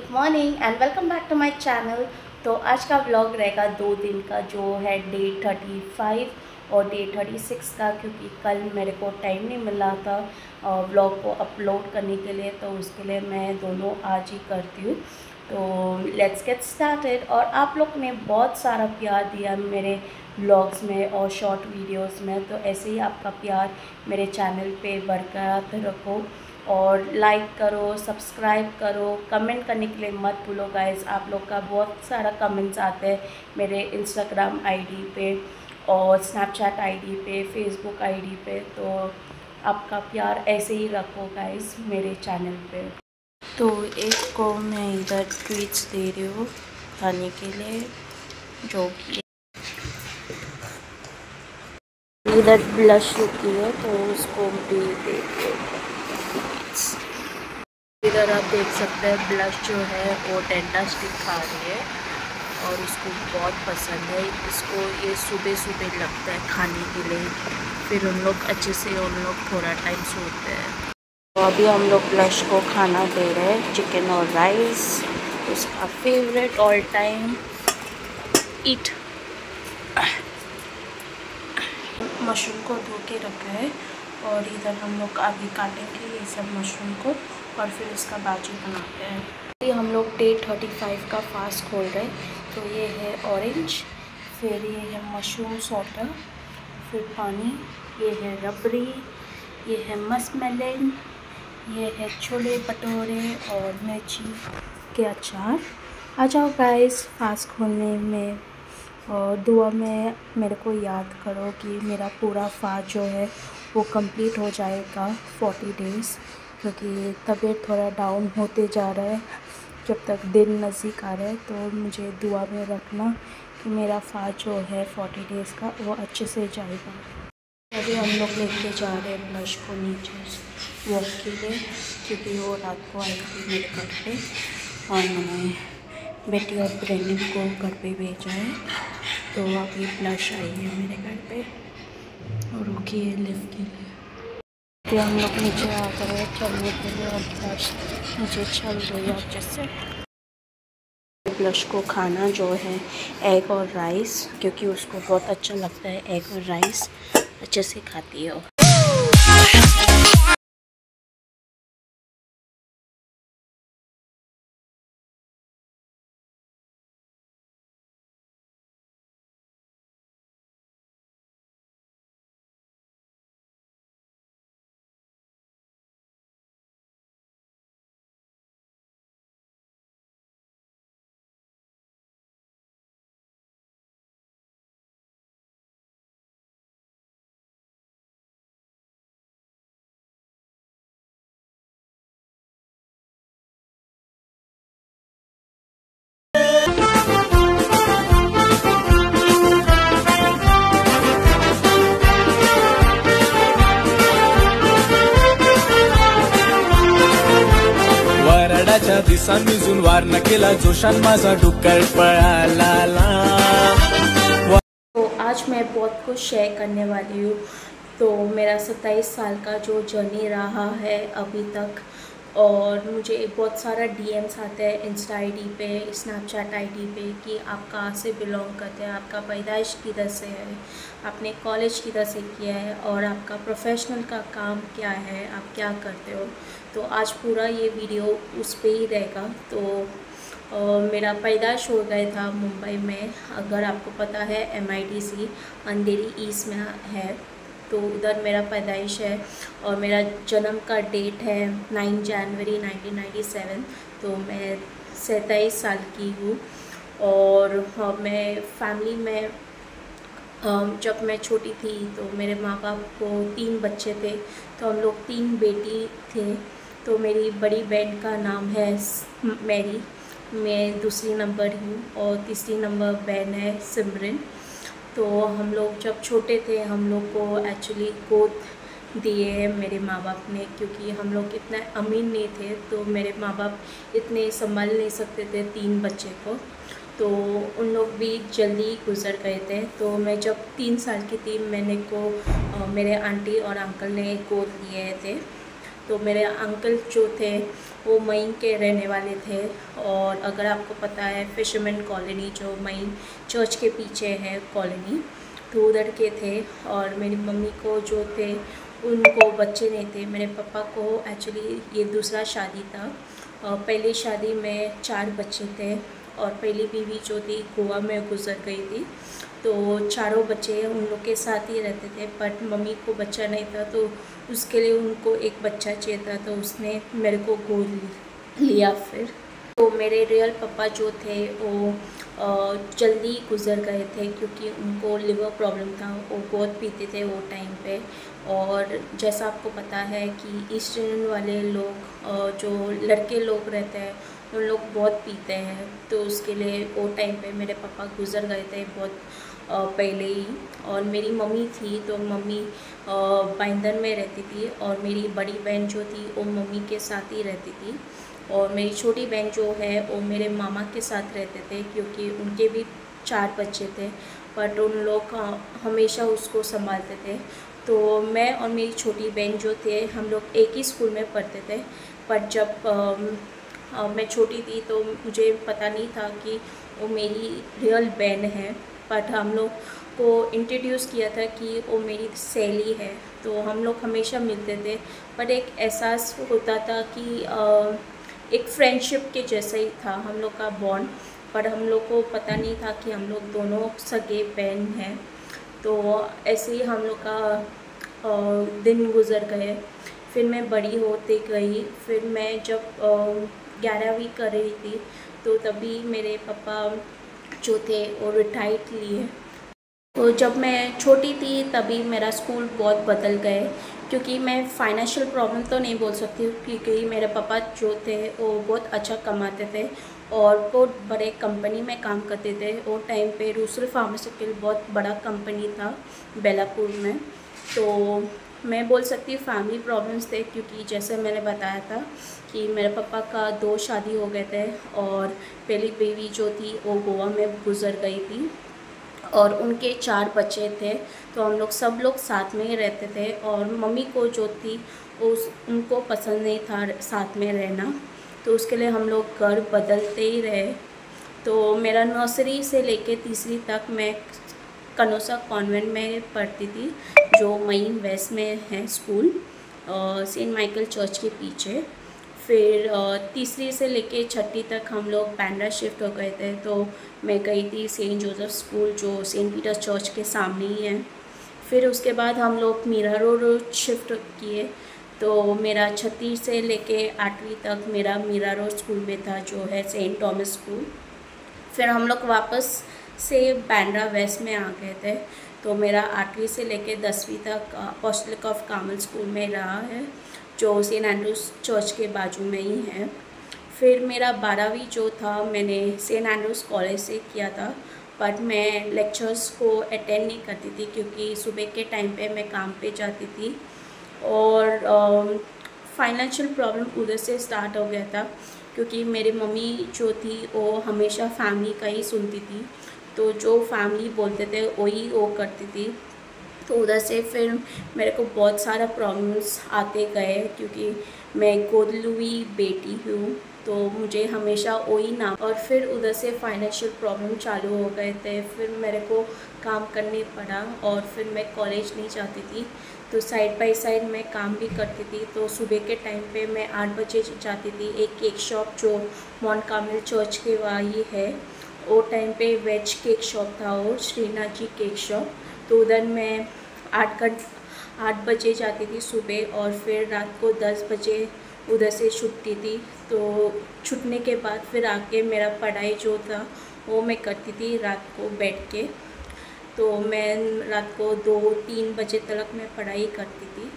Good morning and welcome back to my channel तो आज का व्लॉग रहेगा दो दिन का, जो है डे थर्टी फाइव और डे थर्टी सिक्स का, क्योंकि कल मेरे को टाइम नहीं मिल था व्लॉग को अपलोड करने के लिए तो उसके लिए मैं दोनों आज ही करती हूँ। तो लेट्स गेट स्टार्टेड और आप लोग ने बहुत सारा प्यार दिया मेरे ब्लॉग्स में और शॉर्ट वीडियोस में तो ऐसे ही आपका प्यार मेरे चैनल पे बरकरार रखो। और लाइक करो सब्सक्राइब करो कमेंट करने के लिए मत भूलो गाइस आप लोग का बहुत सारा कमेंट्स आते हैं मेरे इंस्टाग्राम आईडी पे और स्नैपचैट आईडी पे फेसबुक आईडी पे। तो आपका प्यार ऐसे ही रखो गाइस मेरे चैनल पे। तो एक को मैं इधर ट्वीट्स दे रही हूँ खाने के लिए, जो कि इधर ब्लश रुकी है तो उसको भी दे इधर आप देख सकते हैं, ब्लश जो है वो डेंटा स्टिक खा रही है और उसको बहुत पसंद है। इसको ये सुबह सुबह लगता है खाने के लिए। फिर उन लोग अच्छे से उन लोग थोड़ा टाइम सोते हैं। तो अभी हम लोग ब्लश को खाना दे रहे हैं चिकन और राइस उसका favourite all time eat mushroom को धो के रखा है और इधर हम लोग अभी काटेंगे ये सब मशरूम को। और फिर उसका बाजी बनाते हैं। ये हम लोग डे थर्टी फाइव का फास्ट खोल रहे हैं तो ये है ऑरेंज फिर ये है मशरूम सोटा फिर पानी, ये है रबड़ी ये है मसमेलन ये है छोले भटोरे और मिर्ची के अचार। आ जाओ गाइस फास्ट खोलने में और दुआ में मेरे को याद करो कि मेरा पूरा फास्ट जो है वो कंप्लीट हो जाएगा फोर्टी डेज़ क्योंकि तबीयत थोड़ा डाउन होते जा रहा है। जब तक दिन नज़दीक आ रहा है तो मुझे दुआ में रखना कि मेरा फास्ट जो है फोर्टी डेज़ का, वो अच्छे से जाएगा। अभी हम लोग लेके जा रहे हैं ब्लश को नीचे वॉक के लिए, क्योंकि वो रात को आई थी मेरे घर पे। और मैंने बेटी और ब्रेनिन को घर पे भेजा है तो अभी ब्लश आई है मेरे घर पे और रुकी है लिफ्ट के लिए फिर हम लोग नीचे आ गए चलने के लिए और ब्लश नीचे चल रही है अच्छे से। ब्लश को खाना जो है एग और राइस क्योंकि उसको बहुत अच्छा लगता है एग और राइस अच्छे से खाती है मिजून वार न केला जोशान माझा पळाला तो आज मैं बहुत कुछ शेयर करने वाली हूँ। तो मेरा सत्ताईस साल का जो जर्नी रहा है अभी तक, और मुझे बहुत सारा डीएम्स आते हैं इंस्टा आईडी पे स्नैपचैट आईडी पे, कि आप कहाँ से बिलोंग करते हैं, आपका पैदाइश किधर से है, आपने कॉलेज किधर से किया है, और आपका प्रोफेशनल का काम क्या है, आप क्या करते हो। तो आज पूरा ये वीडियो उस पर ही रहेगा। तो Uh, मेरा पैदाश हो गया था मुंबई में। अगर आपको पता है M I T C Andheri east में है तो उधर मेरा पैदाइश है और मेरा जन्म का डेट है नाइन जनवरी 1997 तो मैं सैंताईस साल की हूँ और मैं फैमिली में जब मैं छोटी थी तो मेरे माँ बाप को तीन बच्चे थे। तो हम लोग तीन बेटी थे। तो मेरी बड़ी बहन का नाम है मैरी। मैं दूसरी नंबर हूँ और तीसरी नंबर बहन है सिमरन। तो हम लोग जब छोटे थे, हम लोग को एक्चुअली गोद दिए मेरे माँ बाप ने, क्योंकि हम लोग इतना अमीर नहीं थे तो मेरे माँ बाप इतने संभाल नहीं सकते थे तीन बच्चे को। तो उन लोग भी जल्दी गुज़र गए थे। तो मैं जब तीन साल की थी, मैंने को मेरे आंटी और अंकल ने गोद लिए थे। तो मेरे अंकल जो थे, वो मई के रहने वाले थे। और अगर आपको पता है फिशरमैन कॉलोनी जो मई चर्च के पीछे है कॉलोनी तो उधर के थे। और मेरी मम्मी को जो थे, उनको बच्चे नहीं थे। मेरे पापा को एक्चुअली ये दूसरा शादी था। पहली शादी में चार बच्चे थे। और पहली बीवी जो थी, गोवा में गुजर गई थी। तो चारों बच्चे उन लोग के साथ ही रहते थे बट मम्मी को बच्चा नहीं था तो उसके लिए उनको एक बच्चा चाहिए था तो उसने मेरे को गोद लिया फिर। तो मेरे रियल पापा जो थे, वो जल्दी गुजर गए थे, क्योंकि उनको लिवर प्रॉब्लम था, वो बहुत पीते थे वो टाइम पे। और जैसा आपको पता है कि ईस्ट इंडियन वाले लोग जो लड़के लोग रहते हैं, उन लोग बहुत पीते हैं तो उसके लिए वो टाइम पे मेरे पापा गुज़र गए थे, बहुत पहले ही। और मेरी मम्मी थी तो मम्मी बाइंदर में रहती थी और मेरी बड़ी बहन जो थी वो मम्मी के साथ ही रहती थी। और मेरी छोटी बहन जो है वो मेरे मामा के साथ रहते थे क्योंकि उनके भी चार बच्चे थे। बट उन लोग हमेशा उसको संभालते थे। तो मैं और मेरी छोटी बहन जो थे हम लोग एक ही स्कूल में पढ़ते थे। पर जब आ, मैं छोटी थी तो मुझे पता नहीं था कि वो मेरी रियल बहन है। बट हम लोग को इंट्रोड्यूस किया था कि वो मेरी सहेली है। तो हम लोग हमेशा मिलते थे बट एक एहसास होता था कि आ, एक फ्रेंडशिप के जैसा ही था हम लोग का बॉन्ड पर हम लोग को पता नहीं था कि हम लोग दोनों सगे बहन हैं। तो ऐसे ही हम लोग का दिन गुजर गए। फिर मैं बड़ी होते गई। फिर मैं जब ग्यारहवीं कर रही थी तो तभी मेरे पापा जो थे, वो रिटायर्ड लिए। तो जब मैं छोटी थी, तभी मेरा स्कूल बहुत बदल गए, क्योंकि मैं फाइनेंशियल प्रॉब्लम तो नहीं बोल सकती क्योंकि मेरे पापा जो थे, वो बहुत अच्छा कमाते थे और बहुत बड़े कंपनी में काम करते थे। वो टाइम पे रूसल फार्मास्यूटिकल बहुत बड़ा कंपनी था, बेलापुर में। तो मैं बोल सकती हूँ फैमिली प्रॉब्लम्स थे, क्योंकि जैसे मैंने बताया था कि मेरे पापा का दो शादी हो गए थे और पहली बेबी जो थी वो गोवा में गुज़र गई थी और उनके चार बच्चे थे तो हम लोग सब लोग साथ में ही रहते थे और मम्मी को जो थी उस, उनको पसंद नहीं था साथ में रहना तो उसके लिए हम लोग घर बदलते ही रहे। तो मेरा नर्सरी से लेके तीसरी तक मैं कनोसा कॉन्वेंट में पढ़ती थी, जो मई वेस्ट में है स्कूल सेंट माइकल चर्च के पीछे। फिर तीसरी से लेके छठी तक हम लोग बैंड्रा शिफ्ट हो गए थे तो मैं गई थी सेंट जोसेफ स्कूल, जो सेंट पीटर्स चर्च के सामने ही है। फिर उसके बाद हम लोग मीरा रोड शिफ्ट किए तो मेरा छठी से लेके आठवीं तक मेरा मीरा रोड स्कूल में था, जो है सेंट थॉमस स्कूल। फिर हम लोग वापस से बैंड्रा वेस्ट में आ गए थे तो मेरा आठवीं से लेके दसवीं तक पोस्टलिक ऑफ़ कामल स्कूल में रहा है। जो सेंट एंड्रूज चर्च के बाजू में ही है। फिर मेरा बारहवीं जो था, मैंने सेंट एंड्रूज कॉलेज से किया था बट मैं लेक्चर्स को अटेंड नहीं करती थी क्योंकि सुबह के टाइम पे मैं काम पे जाती थी। और फाइनेंशियल प्रॉब्लम उधर से स्टार्ट हो गया था, क्योंकि मेरी मम्मी जो थी, वो हमेशा फैमिली का ही सुनती थी। तो जो फैमिली बोलते थे, वही वो करती थी। तो उधर से फिर मेरे को बहुत सारा प्रॉब्लम्स आते गए क्योंकि मैं गोदलुई बेटी हूँ तो मुझे हमेशा वही ना और फिर उधर से फाइनेंशियल प्रॉब्लम चालू हो गए थे। फिर मेरे को काम करने पड़ा और फिर मैं कॉलेज नहीं जाती थी तो साइड बाय साइड मैं काम भी करती थी। तो सुबह के टाइम पे मैं आठ बजे जाती थी, एक केक शॉप जो मॉन कामिल चर्च के वही है। वो टाइम पे वेज केक शॉप था, वो श्रीनाथ जी केक शॉप तो उधर मैं आठ घंट आठ बजे जाती थी सुबह और फिर रात को दस बजे उधर से छुट्टी थी। तो छुटने के बाद फिर आके मेरा पढ़ाई जो था, वो मैं करती थी रात को बैठ के। तो मैं रात को दो, तीन बजे तक मैं पढ़ाई करती थी।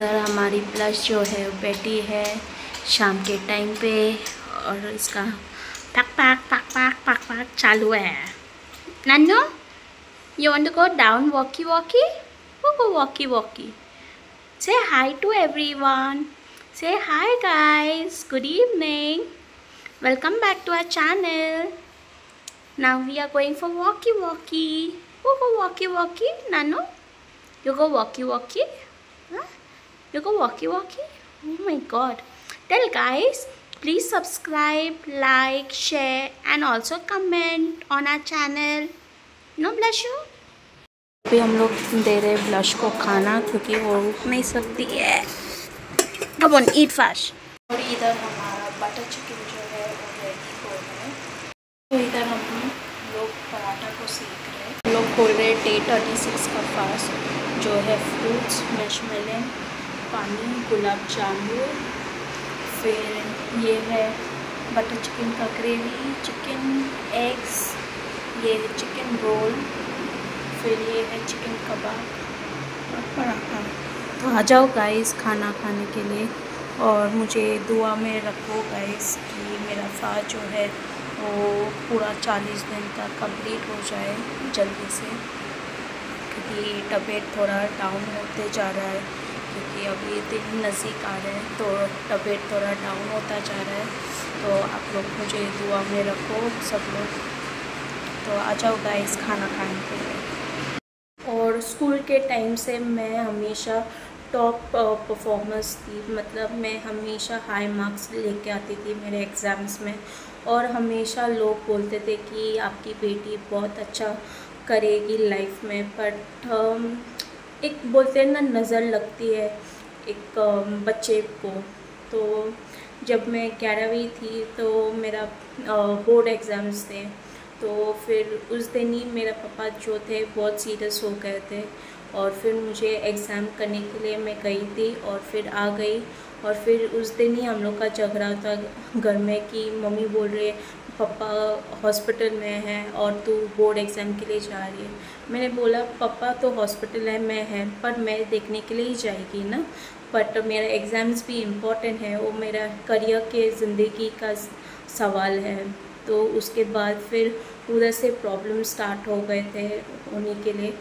सर, हमारी प्लस जो है बैठी है शाम के टाइम पे और इसका पक पक पक पक पक पक चालू है। Nannu you want to go down walkie walkie Go walkie walkie. Say hi to everyone. Say hi guys. Good evening. Welcome back to our channel. Now we are going for walkie walkie. We'll go walkie walkie. Nano, you go walkie walkie. Huh? You go walkie walkie. Oh my god. Tell guys, please subscribe, like, share and also comment on our channel. No blush you? अभी हम लोग दे रहे blush को खाना क्योंकि वो रुक नहीं सकती है। कम ऑन ईट फास्ट और इधर हमारा बटर चिकन जो है, वो रेडी हो है। तो इधर हम लोग पराठा को सीख रहे हैं। हम लोग खोल रहे डे थर्टी सिक्स का फास्ट जो है फ्रूट्स मशमेलन पानी, गुलाब जामुन, फिर ये है बटर चिकन का ग्रेवी चिकन एग्स ये चिकन रोल फिर ये है चिकन कबाब। और पराठा तो आ जाओ गाइस खाना खाने के लिए। और मुझे दुआ में रखो गाइस कि मेरा फास्ट जो है वो पूरा चालीस दिन तक कंप्लीट हो जाए जल्दी से। क्योंकि तबीयत थोड़ा डाउन होते जा रहा है। क्योंकि अभी दिन नज़दीक आ रहे हैं तो तबीयत थोड़ा डाउन होता जा रहा है। तो आप लोग मुझे दुआ में रखो सब लोग। तो आ जाओ गाइस खाना खाने के लिए। और स्कूल के टाइम से मैं हमेशा टॉप परफॉर्मेंस थी। मतलब मैं हमेशा हाई मार्क्स लेके आती थी मेरे एग्ज़ाम्स में और हमेशा लोग बोलते थे कि आपकी बेटी बहुत अच्छा करेगी लाइफ में बट एक बोलते हैं ना, नज़र लगती है एक बच्चे को। तो जब मैं ग्यारहवीं थी तो मेरा बोर्ड एग्ज़ाम्स थे। तो फिर उस दिन ही मेरा पापा जो थे बहुत सीरियस हो गए थे और फिर मुझे एग्ज़ाम करने के लिए मैं गई थी और फिर आ गई और फिर उस दिन ही हम लोग का झगड़ा था घर में कि मम्मी बोल रही है, पापा हॉस्पिटल में है और तू बोर्ड एग्ज़ाम के लिए जा रही है। मैंने बोला, पापा तो हॉस्पिटल है, मैं है, पर मैं देखने के लिए ही जाएगी ना? बट मेरा एग्ज़ाम्स भी इम्पोर्टेंट है, वो मेरा करियर के ज़िंदगी का सवाल है। तो उसके बाद फिर उधर से प्रॉब्लम स्टार्ट हो गए थे उन्हीं के लिए।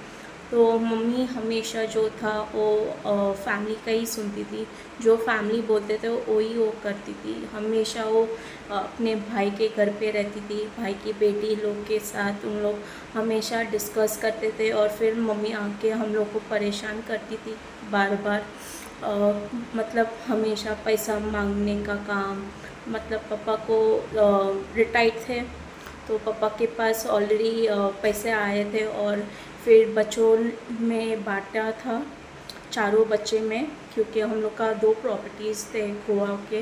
तो मम्मी हमेशा जो था वो फैमिली का ही सुनती थी। जो फैमिली बोलते थे वो ही वो करती थी। हमेशा वो अपने भाई के घर पे रहती थी। भाई की बेटी लोग के साथ उन लोग हमेशा डिस्कस करते थे और फिर मम्मी आके हम लोग को परेशान करती थी बार बार आ, मतलब हमेशा पैसा मांगने का काम मतलब पापा को रिटायर्ड थे। तो पापा के पास ऑलरेडी पैसे आए थे और फिर बच्चों में बांटा था, चारों बच्चे में, क्योंकि हम लोग का दो प्रॉपर्टीज़ थे गोवा के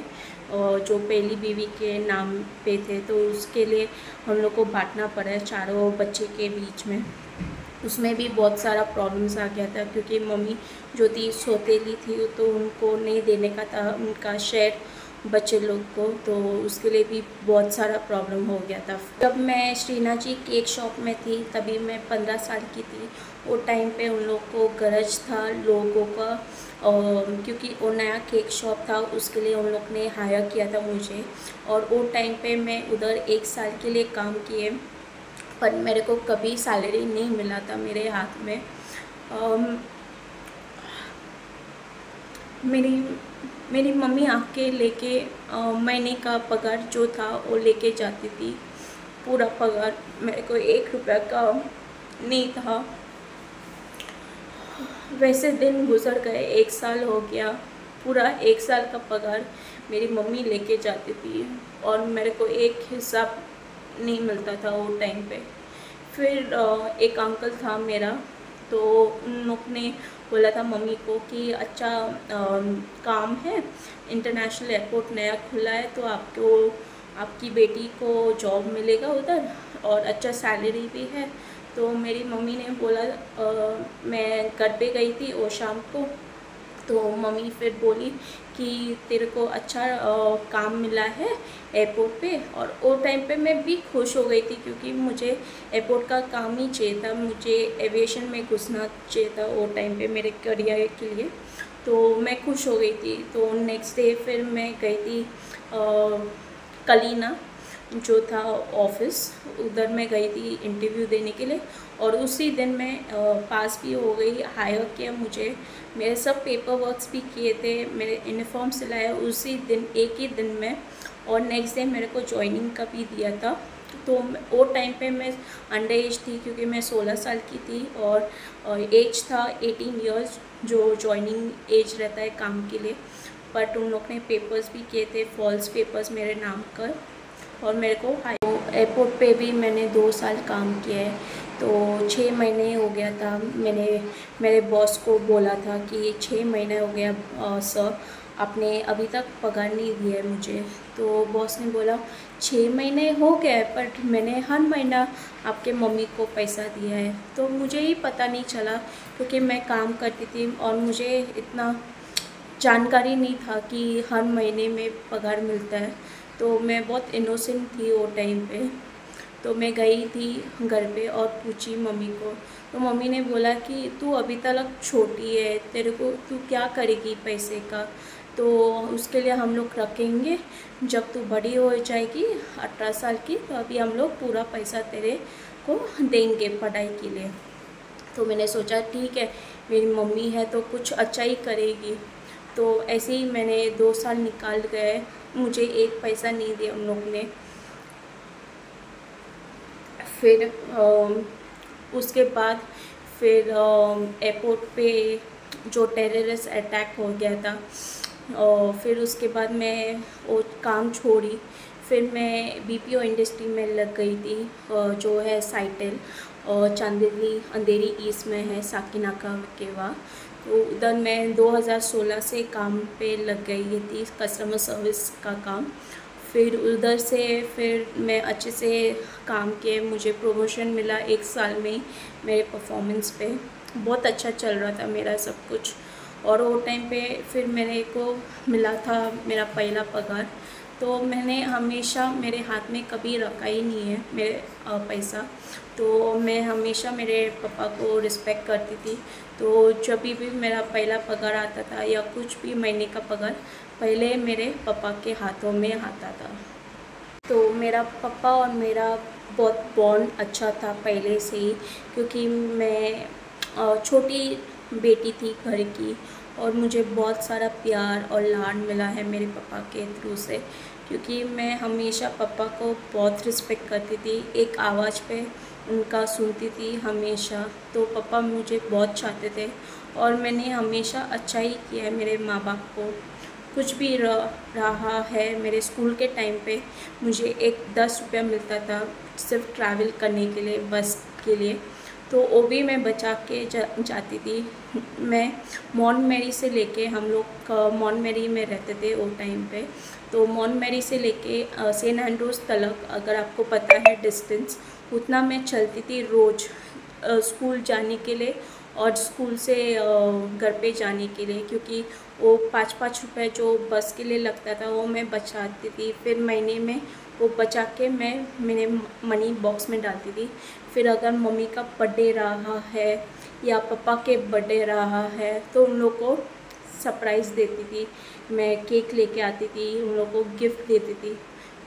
जो पहली बीवी के नाम पे थे तो उसके लिए हम लोग को बांटना पड़ा चारों बच्चे के बीच में। उसमें भी बहुत सारा प्रॉब्लम्स आ गया था, क्योंकि मम्मी जो थी, सोतेली थी तो उनको नहीं देने का था, उनका शेयर बच्चे लोग को तो उसके लिए भी बहुत सारा प्रॉब्लम हो गया था। जब मैं श्रीना जी केक शॉप में थी, तभी मैं पंद्रह साल की थी। वो टाइम पे उन लोग को गरज था लोगों का, और क्योंकि वो नया केक शॉप था, उसके लिए उन लोग ने हायर किया था मुझे। और वो टाइम पे मैं उधर एक साल के लिए काम किए, पर मेरे को कभी सैलरी नहीं मिला था मेरे हाथ में। मेरी मेरी मम्मी आके लेके महीने का पगार जो था वो लेके जाती थी। पूरा पगार मेरे को एक रुपया का नहीं था। वैसे दिन गुजर गए, एक साल हो गया। पूरा एक साल का पगार मेरी मम्मी लेके जाती थी और मेरे को एक हिसाब नहीं मिलता था वो टाइम पे। फिर एक अंकल था मेरा तो उन लोग ने बोला था मम्मी को कि अच्छा आ, काम है इंटरनेशनल एयरपोर्ट नया खुला है तो आपको आपकी बेटी को जॉब मिलेगा उधर और अच्छा सैलरी भी है। तो मेरी मम्मी ने बोला आ, मैं घर पे गई थी वो शाम को तो मम्मी फिर बोली कि तेरे को अच्छा आ, काम मिला है एयरपोर्ट पे और वो टाइम पे मैं भी खुश हो गई थी क्योंकि मुझे एयरपोर्ट का काम ही चाहिए था मुझे एविएशन में घुसना चाहिए था वो टाइम पे मेरे करियर के लिए। तो मैं खुश हो गई थी। तो नेक्स्ट डे फिर मैं गई थी आ, कलीना जो था ऑफ़िस उधर मैं गई थी इंटरव्यू देने के लिए और उसी दिन मैं पास भी हो गई हायर किया मुझे। मेरे सब पेपर वर्क्स भी किए थे मेरे यूनिफॉर्म सिलाया उसी दिन एक ही दिन में और नेक्स्ट डे मेरे को ज्वाइनिंग का भी दिया था। तो वो टाइम पे मैं अंडर एज थी क्योंकि मैं 16 साल की थी और एज था 18 इयर्स जो जॉइनिंग एज रहता है काम के लिए। बट उन लोग ने पेपर्स भी किए थे फॉल्स पेपर्स मेरे नाम कर और मेरे को एयरपोर्ट पे भी मैंने दो साल काम किया है। तो छः महीने हो गया था। मैंने, मेरे बॉस को बोला था कि छः महीने हो गया सर आपने अभी तक पगार नहीं दिया है मुझे। तो बॉस ने बोला छः महीने हो गए बट मैंने हर महीना आपके मम्मी को पैसा दिया है। तो मुझे ही पता नहीं चला, क्योंकि मैं काम करती थी और मुझे इतना जानकारी नहीं था कि हर महीने में पगार मिलता है। तो मैं बहुत इनोसेंट थी वो टाइम पे। तो मैं गई थी घर पे और पूछी मम्मी को। तो मम्मी ने बोला कि, तू अभी तक छोटी है, तेरे को तू क्या करेगी पैसे का? तो उसके लिए हम लोग रखेंगे। जब तू बड़ी हो जाएगी अठारह साल की तो अभी हम लोग पूरा पैसा तेरे को देंगे पढ़ाई के लिए। तो मैंने सोचा ठीक है मेरी मम्मी है तो कुछ अच्छा ही करेगी। तो ऐसे ही मैंने दो साल निकाल गए मुझे एक पैसा नहीं दिया उन लोग ने। फिर आ, उसके बाद फिर एयरपोर्ट पे जो टेररिस्ट अटैक हो गया था और फिर उसके बाद मैं वो काम छोड़ी। फिर मैं बीपीओ इंडस्ट्री में लग गई थी जो है साइटेल और चांदेली अंधेरी ईस्ट में है साकिनाका के वहाँ तो उधर मैं 2016 से काम पे लग गई थी कस्टमर सर्विस का काम। फिर उधर से फिर मैं अच्छे से काम किए, मुझे प्रमोशन मिला एक साल में मेरे परफॉर्मेंस पे। बहुत अच्छा चल रहा था मेरा सब कुछ। और वो टाइम पे फिर मेरे को मिला था मेरा पहला पगार। तो मैंने हमेशा मेरे हाथ में कभी रखा ही नहीं है मेरे पैसा। तो मैं हमेशा मेरे पापा को रिस्पेक्ट करती थी। तो जब भी मेरा पहला पगार आता था या कुछ भी महीने का पगार, पहले मेरे पापा के हाथों में आता था। तो मेरा पापा और मेरा बहुत बॉन्ड अच्छा था पहले से ही, क्योंकि मैं छोटी बेटी थी घर की और मुझे बहुत सारा प्यार और लाड मिला है मेरे पापा के थ्रू से, क्योंकि मैं हमेशा पापा को बहुत रिस्पेक्ट करती थी। एक आवाज़ पे उनका सुनती थी हमेशा तो पापा मुझे बहुत चाहते थे और मैंने हमेशा अच्छा ही किया है मेरे माँ बाप को। कुछ भी रहा है मेरे स्कूल के टाइम पे, मुझे एक दस रुपया मिलता था सिर्फ़ ट्रैवल करने के लिए बस के लिए। तो वो भी मैं बचा के जा, जाती थी। मैं मॉन मेरी से लेके हम लोग मॉन मेरी में रहते थे वो टाइम पे। तो मॉन मेरी से लेके सेंट एंड्रूज तलक अगर आपको पता है डिस्टेंस उतना मैं चलती थी रोज़ स्कूल जाने के लिए और स्कूल से घर पे जाने के लिए क्योंकि वो पाँच पाँच रुपए जो बस के लिए लगता था वो मैं बचाती थी। फिर महीने में वो बचा के मैं मैंने मनी बॉक्स में डालती थी। फिर अगर मम्मी का बर्थडे रहा है या पापा के बर्थडे रहा है तो उन लोग को सरप्राइज़ देती थी। मैं केक लेके आती थी, उन लोग को गिफ्ट देती थी।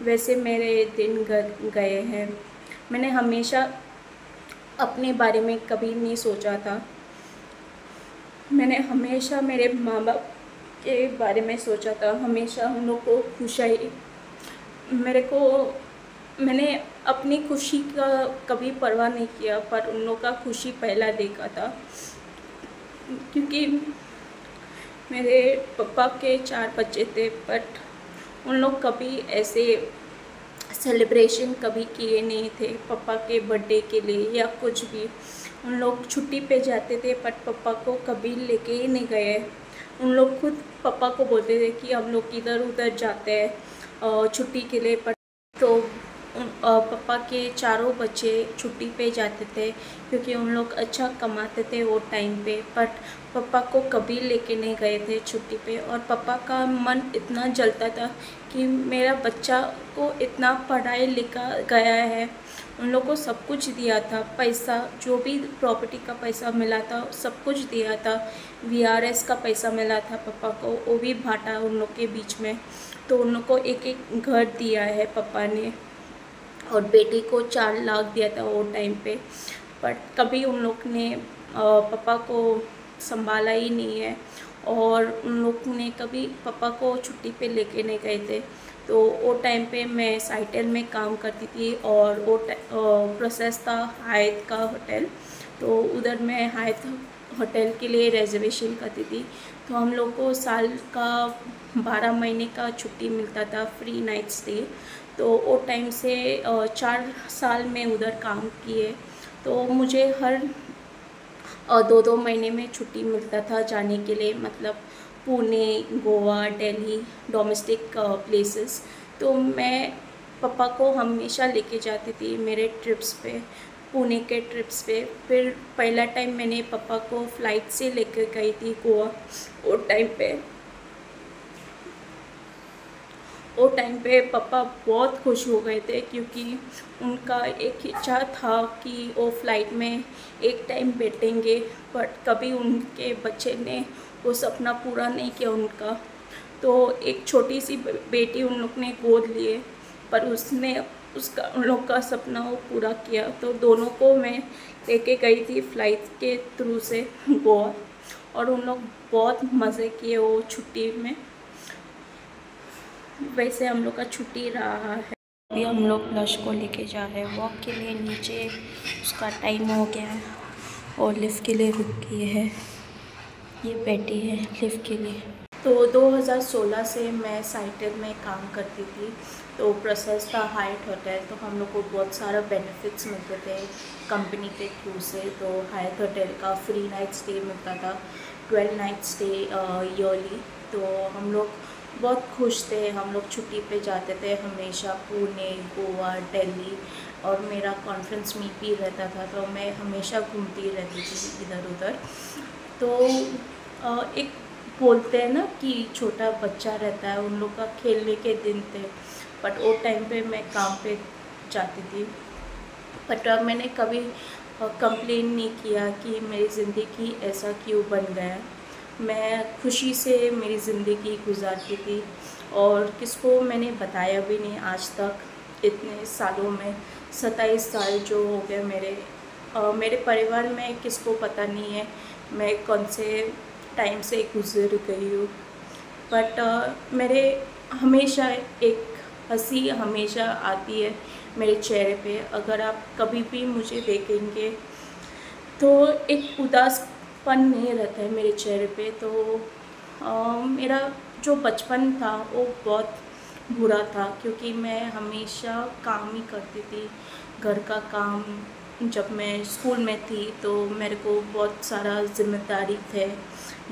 वैसे मेरे दिन गए हैं। मैंने हमेशा अपने बारे में कभी नहीं सोचा था। मैंने हमेशा मेरे माँ बाप के बारे में सोचा था। हमेशा उन लोग को खुशाई मेरे को मैंने अपनी खुशी का कभी परवाह नहीं किया, पर उन लोग का खुशी पहला देखा था। क्योंकि मेरे पापा के चार बच्चे थे बट उन लोग कभी ऐसे सेलिब्रेशन कभी किए नहीं थे, पापा के बर्थडे के लिए या कुछ भी। उन लोग छुट्टी पे जाते थे बट पापा को कभी लेके ही नहीं गए। उन लोग खुद पापा को बोलते थे कि हम लोग इधर उधर जाते हैं छुट्टी के लिए बट तो पापा के चारों बच्चे छुट्टी पे जाते थे क्योंकि उन लोग अच्छा कमाते थे वो टाइम पे बट पापा को कभी लेके नहीं गए थे छुट्टी पे और पापा का मन इतना जलता था कि मेरा बच्चा को इतना पढ़ाई लिखा गया है। उन लोग को सब कुछ दिया था, पैसा, जो भी प्रॉपर्टी का पैसा मिला था, सब कुछ दिया था। वीआरएस का पैसा मिला था पापा को, वो भी बांटा उन लोग के बीच में। तो उन लोग को एक एक घर दिया है पापा ने। और बेटी को चार लाख दिया था वो टाइम पे। बट कभी उन लोग ने पापा को संभाला ही नहीं है और उन लोग ने कभी पापा को छुट्टी पे लेके नहीं गए थे। तो वो टाइम पे मैं साइटल में काम करती थी और वो प्रोसेस था हायत का होटल तो उधर मैं हायत होटल के लिए रिजर्वेशन करती थी। तो हम लोग को साल का बारह महीने का छुट्टी मिलता था फ्री नाइट स्टे तो वो टाइम से चार साल में उधर काम किए। तो मुझे हर दो दो महीने में छुट्टी मिलता था जाने के लिए मतलब पुणे, गोवा, दिल्ली डोमेस्टिक प्लेसेस तो मैं पापा को हमेशा लेके जाती थी मेरे ट्रिप्स पे, पुणे के ट्रिप्स पे। फिर पहला टाइम मैंने पापा को फ़्लाइट से लेकर गई थी गोवा वो टाइम पे। वो टाइम पे पापा बहुत खुश हो गए थे क्योंकि उनका एक इच्छा था कि वो फ़्लाइट में एक टाइम बैठेंगे बट कभी उनके बच्चे ने वो सपना पूरा नहीं किया उनका। तो एक छोटी सी बेटी उन लोग ने गोद लिए, पर उसने उसका, उन लोग का सपना वो पूरा किया। तो दोनों को मैं लेके गई थी फ़्लाइट के थ्रू से गोवा, और उन लोग बहुत मज़े किए वो छुट्टी में। वैसे हम लोग का छुट्टी रहा है। अभी हम लोग लश को लेके जा रहे हैं। वॉक के लिए नीचे उसका टाइम हो गया है और लिफ्ट के लिए रुक गई है। ये बैठी है लिफ्ट के लिए। तो 2016 से मैं साइटेड में काम करती थी। तो प्रोसेस था हाइट होटल तो हम लोग को बहुत सारा बेनिफिट्स मिलते थे कंपनी के थ्रू से। तो हाइट होटल का फ्री नाइट स्टे मिलता था ट्वेल्व नाइट स्टे ईयरली तो हम लोग बहुत खुश थे, हम लोग छुट्टी पे जाते थे हमेशा पुणे, गोवा, दिल्ली और मेरा कॉन्फ्रेंस मीट भी रहता था तो मैं हमेशा घूमती रहती थी इधर उधर। तो एक बोलते हैं ना कि छोटा बच्चा रहता है, उन लोग का खेलने के दिन थे बट वो टाइम पे मैं काम पे जाती थी। बट मैंने कभी कंप्लेन नहीं किया कि मेरी ज़िंदगी ऐसा क्यों बन गया। मैं खुशी से मेरी ज़िंदगी गुजारती थी और किसको मैंने बताया भी नहीं आज तक इतने सालों में सत्ताईस साल जो हो गए मेरे। आ, मेरे परिवार में किसको पता नहीं है मैं कौन से टाइम से गुजर गई हूँ। बट आ, मेरे हमेशा एक हँसी हमेशा आती है मेरे चेहरे पे। अगर आप कभी भी मुझे देखेंगे तो एक उदास पन नहीं रहता है मेरे चेहरे पे तो आ, मेरा जो बचपन था वो बहुत बुरा था क्योंकि मैं हमेशा काम ही करती थी घर का काम। जब मैं स्कूल में थी तो मेरे को बहुत सारा ज़िम्मेदारी थे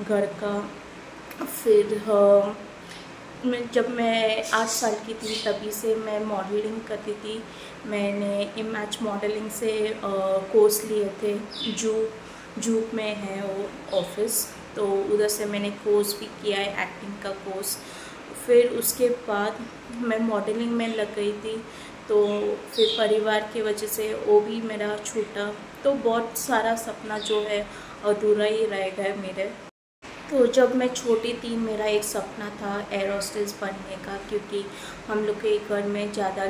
घर का। फिर मैं जब मैं आठ साल की थी तभी से मैं मॉडलिंग करती थी। मैंने इमेज मॉडलिंग से कोर्स लिए थे जू जूक में है वो ऑफ़िस तो उधर से मैंने कोर्स भी किया है एक्टिंग का कोर्स फिर उसके बाद मैं मॉडलिंग में लग गई थी तो फिर परिवार की वजह से वो भी मेरा छूटा। तो बहुत सारा सपना जो है, अधूरा ही रह गया मेरे। तो जब मैं छोटी थी, मेरा एक सपना था एयर होस्टेस बनने का, क्योंकि हम लोग के घर में ज़्यादा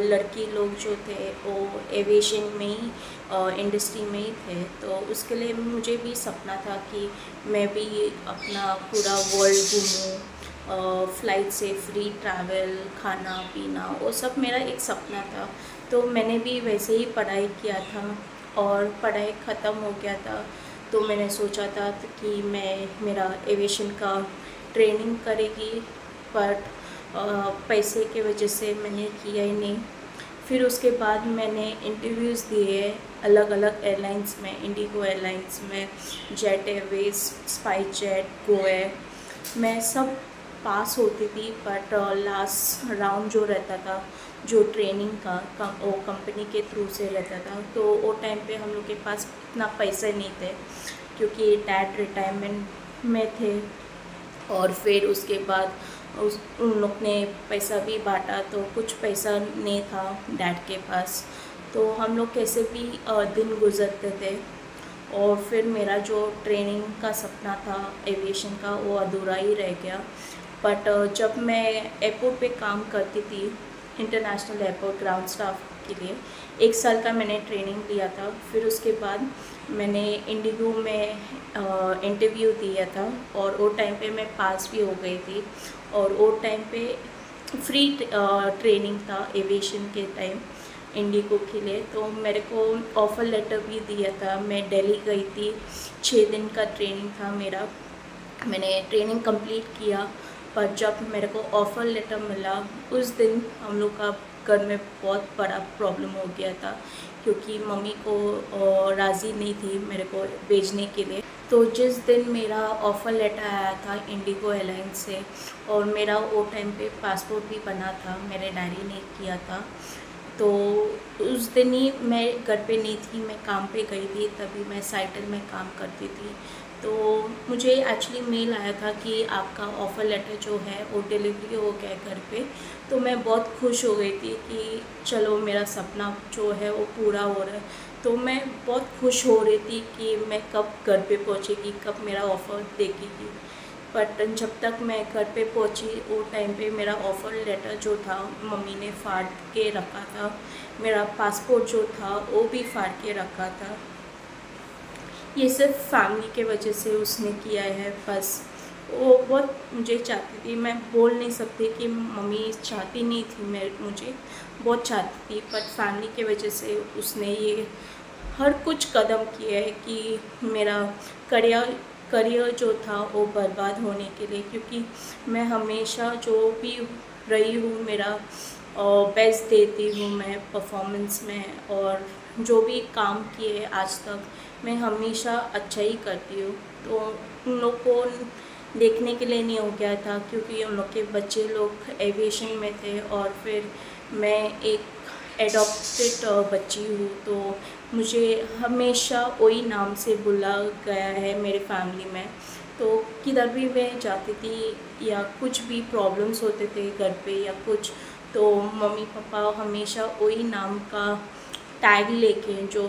लड़की लोग जो थे, वो एविएशन में ही इंडस्ट्री में ही थे। तो उसके लिए मुझे भी सपना था कि मैं भी अपना पूरा वर्ल्ड घूमूँ फ़्लाइट से फ्री ट्रैवल खाना पीना वो सब मेरा एक सपना था। तो मैंने भी वैसे ही पढ़ाई किया था और पढ़ाई ख़त्म हो गया था। तो मैंने सोचा था कि मैं मेरा एविएशन का ट्रेनिंग करेगी बट पैसे के वजह से मैंने किया ही नहीं। फिर उसके बाद मैंने इंटरव्यूज़ दिए अलग अलग एयरलाइंस में इंडिगो एयरलाइंस में जेट एयरवेज स्पाइस जेट गोए मैं सब पास होती थी बट लास्ट राउंड जो रहता था जो ट्रेनिंग का कम, वो कंपनी के थ्रू से रहता था तो वो टाइम पे हम लोग के पास इतना पैसे नहीं थे क्योंकि डैड रिटायरमेंट में थे और फिर उसके बाद उस उन लोग ने पैसा भी बांटा तो कुछ पैसा नहीं था डैड के पास। तो हम लोग कैसे भी दिन गुजरते थे और फिर मेरा जो ट्रेनिंग का सपना था एविएशन का वो अधूरा ही रह गया। बट जब मैं एयरपोर्ट पे काम करती थी इंटरनेशनल एयरपोर्ट ग्राउंड स्टाफ के लिए। एक साल का मैंने ट्रेनिंग लिया था। फिर उसके बाद मैंने इंडिगो में इंटरव्यू दिया था और वो टाइम पे मैं पास भी हो गई थी। और वो टाइम पे फ्री ट्रेनिंग था एविएशन के टाइम इंडिगो के लिए। तो मेरे को ऑफ़र लेटर भी दिया था। मैं दिल्ली गई थी। छः दिन का ट्रेनिंग था मेरा। मैंने ट्रेनिंग कंप्लीट किया। पर जब मेरे को ऑफ़र लेटर मिला, उस दिन हम लोग का घर में बहुत बड़ा प्रॉब्लम हो गया था, क्योंकि मम्मी को राज़ी नहीं थी मेरे को भेजने के लिए। तो जिस दिन मेरा ऑफ़र लेटर आया था इंडिगो एयरलाइंस से, और मेरा वो टाइम पे पासपोर्ट भी बना था, मेरे डायरी ने किया था तो उस दिन ही मैं घर पे नहीं थी, मैं काम पे गई थी, तभी मैं साइटल में काम करती थी। तो मुझे एक्चुअली मेल आया था कि आपका ऑफ़र लेटर जो है, वो डिलीवरी हो गया घर पे। तो मैं बहुत खुश हो गई थी कि चलो मेरा सपना जो है, वो पूरा हो रहा है। तो मैं बहुत खुश हो रही थी कि मैं कब घर पे पहुँचेगी, कब मेरा ऑफ़र देखेगी। बट जब तक मैं घर पे पहुँची, वो टाइम पे मेरा ऑफ़र लेटर जो था, मम्मी ने फाड़ के रखा था। मेरा पासपोर्ट जो था, वो भी फाड़ के रखा था। ये सिर्फ़ फैमिली के वजह से उसने किया है, बस। वो बहुत मुझे चाहती थी। मैं बोल नहीं सकती कि मम्मी चाहती नहीं थी मैं मुझे बहुत चाहती थी बट फैमिली के वजह से उसने ये हर कुछ कदम किया है कि मेरा करियर करियर जो था वो बर्बाद होने के लिए, क्योंकि मैं हमेशा जो भी रही हूँ, मेरा बेस्ट देती हूँ मैं परफॉर्मेंस में, और जो भी काम किए आज तक मैं हमेशा अच्छा ही करती हूँ। तो उन लोग को देखने के लिए नहीं हो गया था क्योंकि उन लोग के बच्चे लोग एविएशन में थे और फिर मैं एक एडॉप्टेड बच्ची हूँ। तो मुझे हमेशा वही नाम से बुला गया है मेरे फैमिली में। तो किधर भी मैं जाती थी या कुछ भी प्रॉब्लम्स होते थे घर पे या कुछ तो मम्मी पापा हमेशा वही नाम का टैग लेके जो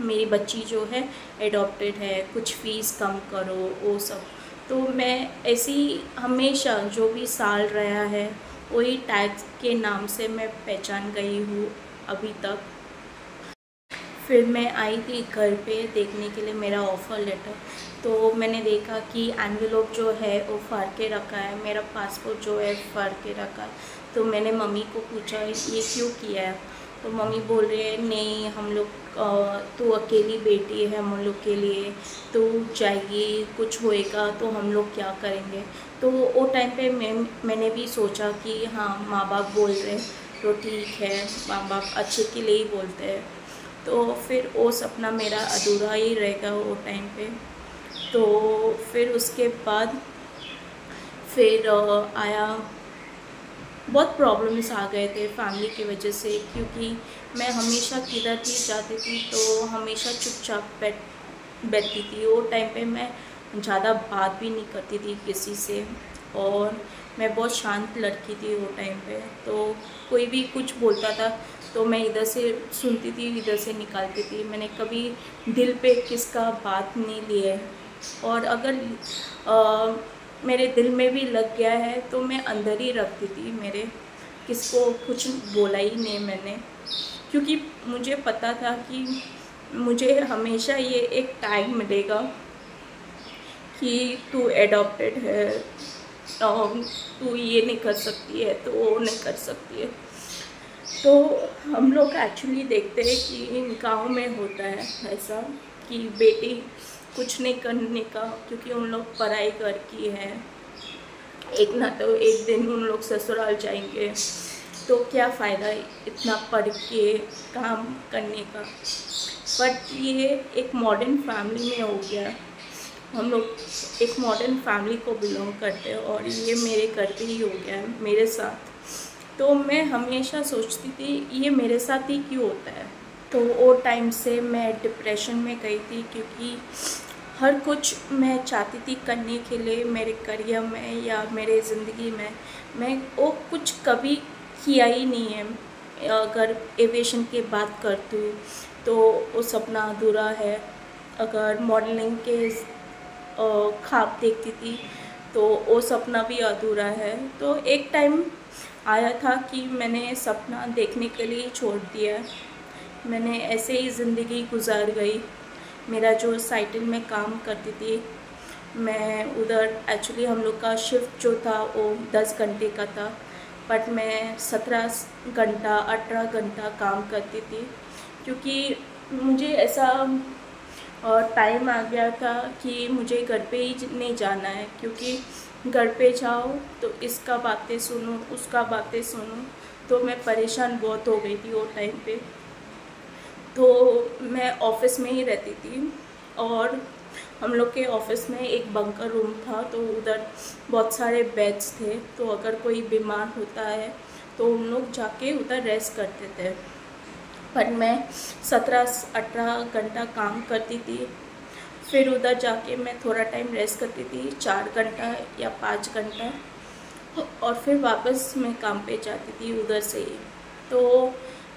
मेरी बच्ची जो है एडॉप्टेड है, कुछ फ़ीस कम करो, वो सब। तो मैं ऐसी हमेशा जो भी साल रहा है, वही टैक्स के नाम से मैं पहचान गई हूँ अभी तक। फिर मैं आई थी घर पे देखने के लिए मेरा ऑफ़र लेटर तो मैंने देखा कि एनवेलोप जो है, वो फाड़ के रखा है, मेरा पासपोर्ट जो है, फाड़ के रखा है। तो मैंने मम्मी को पूछा, ये क्यों किया है? तो मम्मी बोल रहे है, नहीं, हम लोग तो अकेली बेटी है, हम लोग के लिए तो जाएगी, कुछ होएगा तो हम लोग क्या करेंगे? तो वो टाइम पे मैं, मैंने भी सोचा कि हाँ माँ बाप बोल रहे हैं तो ठीक है माँ बाप अच्छे के लिए ही बोलते हैं। तो फिर वो सपना मेरा अधूरा ही रहेगा वो टाइम पे। तो फिर उसके बाद फिर आया बहुत प्रॉब्लम्स आ गए थे फैमिली की वजह से क्योंकि मैं हमेशा किधर भी जाती थी तो हमेशा चुपचाप बैठ बैठती थी। वो टाइम पे मैं ज़्यादा बात भी नहीं करती थी किसी से और मैं बहुत शांत लड़की थी वो टाइम पे। तो कोई भी कुछ बोलता था तो मैं इधर से सुनती थी इधर से निकालती थी। मैंने कभी दिल पे किसका बात नहीं लिया। और अगर आ, मेरे दिल में भी लग गया है तो मैं अंदर ही रखती थी। मेरे किसको कुछ बोला ही नहीं मैंने। क्योंकि मुझे पता था कि मुझे हमेशा ये एक टाइम मिलेगा कि तू एडॉप्टेड है तू ये नहीं कर सकती है तो वो नहीं कर सकती है। तो हम लोग एक्चुअली देखते हैं कि गाँव में होता है ऐसा कि बेटी कुछ नहीं करने का, क्योंकि उन लोग पढ़ाई कर की है। एक ना तो एक दिन उन लोग ससुराल जाएँगे। तो क्या फ़ायदा इतना पढ़ के काम करने का? बट ये एक मॉडर्न फैमिली में हो गया। हम लोग एक मॉडर्न फैमिली को बिलोंग करते हैं और ये मेरे घर पे ही हो गया है मेरे साथ। तो मैं हमेशा सोचती थी, ये मेरे साथ ही क्यों होता है? तो वो टाइम से मैं डिप्रेशन में गई थी, क्योंकि हर कुछ मैं चाहती थी करने के लिए, मेरे करियर में या मेरे ज़िंदगी में। मैं, वो कुछ कभी किया ही नहीं है। अगर एविएशन की बात करती हूँ तो वो सपना अधूरा है। अगर मॉडलिंग के खाब देखती थी तो वो सपना भी अधूरा है। तो एक टाइम आया था कि मैंने सपना देखने के लिए छोड़ दिया। मैंने ऐसे ही ज़िंदगी गुजार गई। मेरा जो साइकिल में काम करती थी, मैं उधर एक्चुअली हम लोग का शिफ्ट जो था वो दस घंटे का था बट मैं सत्रह घंटा, अठारह घंटा काम करती थी, क्योंकि मुझे ऐसा और टाइम आ गया था कि मुझे घर पे ही नहीं जाना है, क्योंकि घर पे जाओ तो इसका बातें सुनो, उसका बातें सुनो तो मैं परेशान बहुत हो गई थी वो टाइम पे। तो मैं ऑफ़िस में ही रहती थी और हम लोग के ऑफ़िस में एक बंकर रूम था तो उधर बहुत सारे बेड्स थे। तो अगर कोई बीमार होता है तो हम लोग जाके उधर रेस्ट करते थे। पर मैं सत्रह अठारह घंटा काम करती थी। फिर उधर जाके मैं थोड़ा टाइम रेस्ट करती थी, चार घंटा या पाँच घंटा। और फिर वापस मैं काम पे जाती थी उधर से ही। तो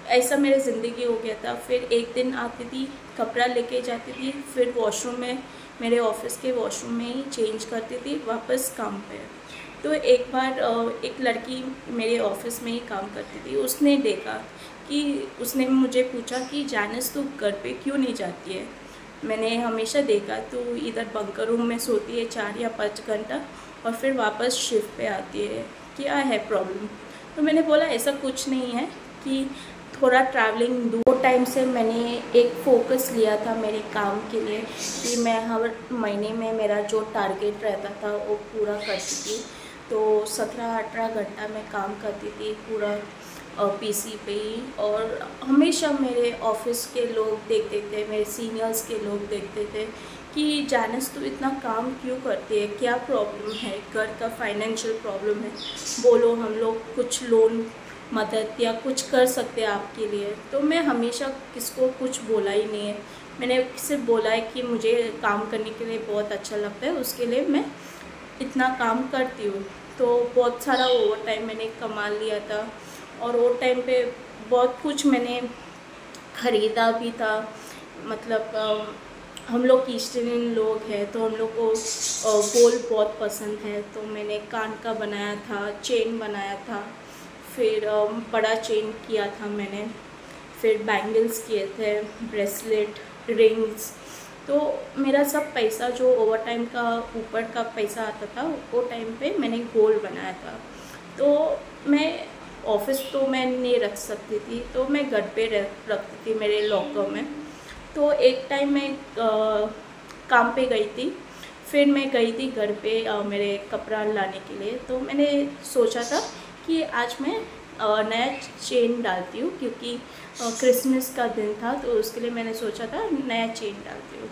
ऐसा मेरी ज़िंदगी हो गया था। फिर एक दिन आती थी, कपड़ा लेके जाती थी, फिर वॉशरूम में, मेरे ऑफ़िस के वॉशरूम में ही चेंज करती थी, वापस काम पे। तो एक बार एक लड़की मेरे ऑफ़िस में ही काम करती थी। उसने देखा कि, उसने मुझे पूछा कि, जानस, तू घर पे क्यों नहीं जाती है? मैंने हमेशा देखा तो इधर बंकर रूम में सोती है चार या पाँच घंटा और फिर वापस शिफ्ट पे आती है। क्या है प्रॉब्लम तो मैंने बोला, ऐसा कुछ नहीं है कि थोड़ा ट्रैवलिंग दो टाइम से मैंने एक फोकस लिया था मेरे काम के लिए कि मैं हर महीने में मेरा जो टारगेट रहता था वो पूरा करती थी तो सत्रह अठारह घंटा मैं काम करती थी पूरा पीसी पे ही। और हमेशा मेरे ऑफ़िस के लोग देखते थे, मेरे सीनियर्स के लोग देखते थे कि जानस तो इतना काम क्यों करती है? क्या प्रॉब्लम है? घर का फाइनेंशियल प्रॉब्लम है? बोलो हम लोग कुछ लोन मदद या कुछ कर सकते हैं आपके लिए। तो मैं हमेशा किसको कुछ बोला ही नहीं है। मैंने सिर्फ़ बोला है कि मुझे काम करने के लिए बहुत अच्छा लगता है, उसके लिए मैं इतना काम करती हूँ। तो बहुत सारा ओवर टाइम मैंने कमा लिया था और ओवर टाइम पे बहुत कुछ मैंने ख़रीदा भी था। मतलब हम लोग ईस्टर्न लोग हैं तो हम लोग को गोल्ड बहुत पसंद है। तो मैंने कान का बनाया था चेन बनाया था। फिर बड़ा चेन किया था मैंने। फिर बैंगल्स किए थे ब्रेसलेट रिंग्स तो मेरा सब पैसा जो ओवर टाइम का ऊपर का पैसा आता था वो टाइम पे मैंने गोल बनाया था। तो मैं ऑफ़िस तो मैं नहीं रख सकती थी तो मैं घर पे रखती थी मेरे लॉकर में। तो एक टाइम मैं आ, काम पे गई थी। फिर मैं गई थी घर पे आ, मेरे कपड़ा लाने के लिए। तो मैंने सोचा था कि आज मैं नया चेन डालती हूँ क्योंकि क्रिसमस का दिन था तो उसके लिए मैंने सोचा था नया चेन डालती हूँ।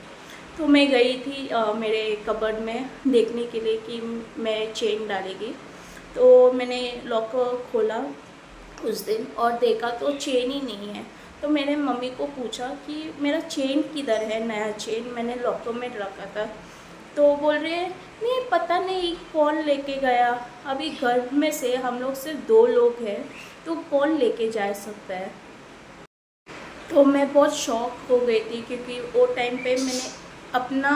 तो मैं गई थी मेरे कबर्ड में देखने के लिए कि मैं चेन डालेगी। तो मैंने लॉक खोला उस दिन और देखा तो चेन ही नहीं है। तो मैंने मम्मी को पूछा कि, मेरा चेन किधर है? नया चेन? मैंने लॉकर में रखा था। तो बोल रहे हैं, नहीं, पता नहीं कौन लेके गया। अभी घर में से हम लोग सिर्फ़ दो लोग हैं तो कौन लेके जा सकता है? तो मैं बहुत शौक हो गई थी, क्योंकि वो टाइम पे मैंने अपना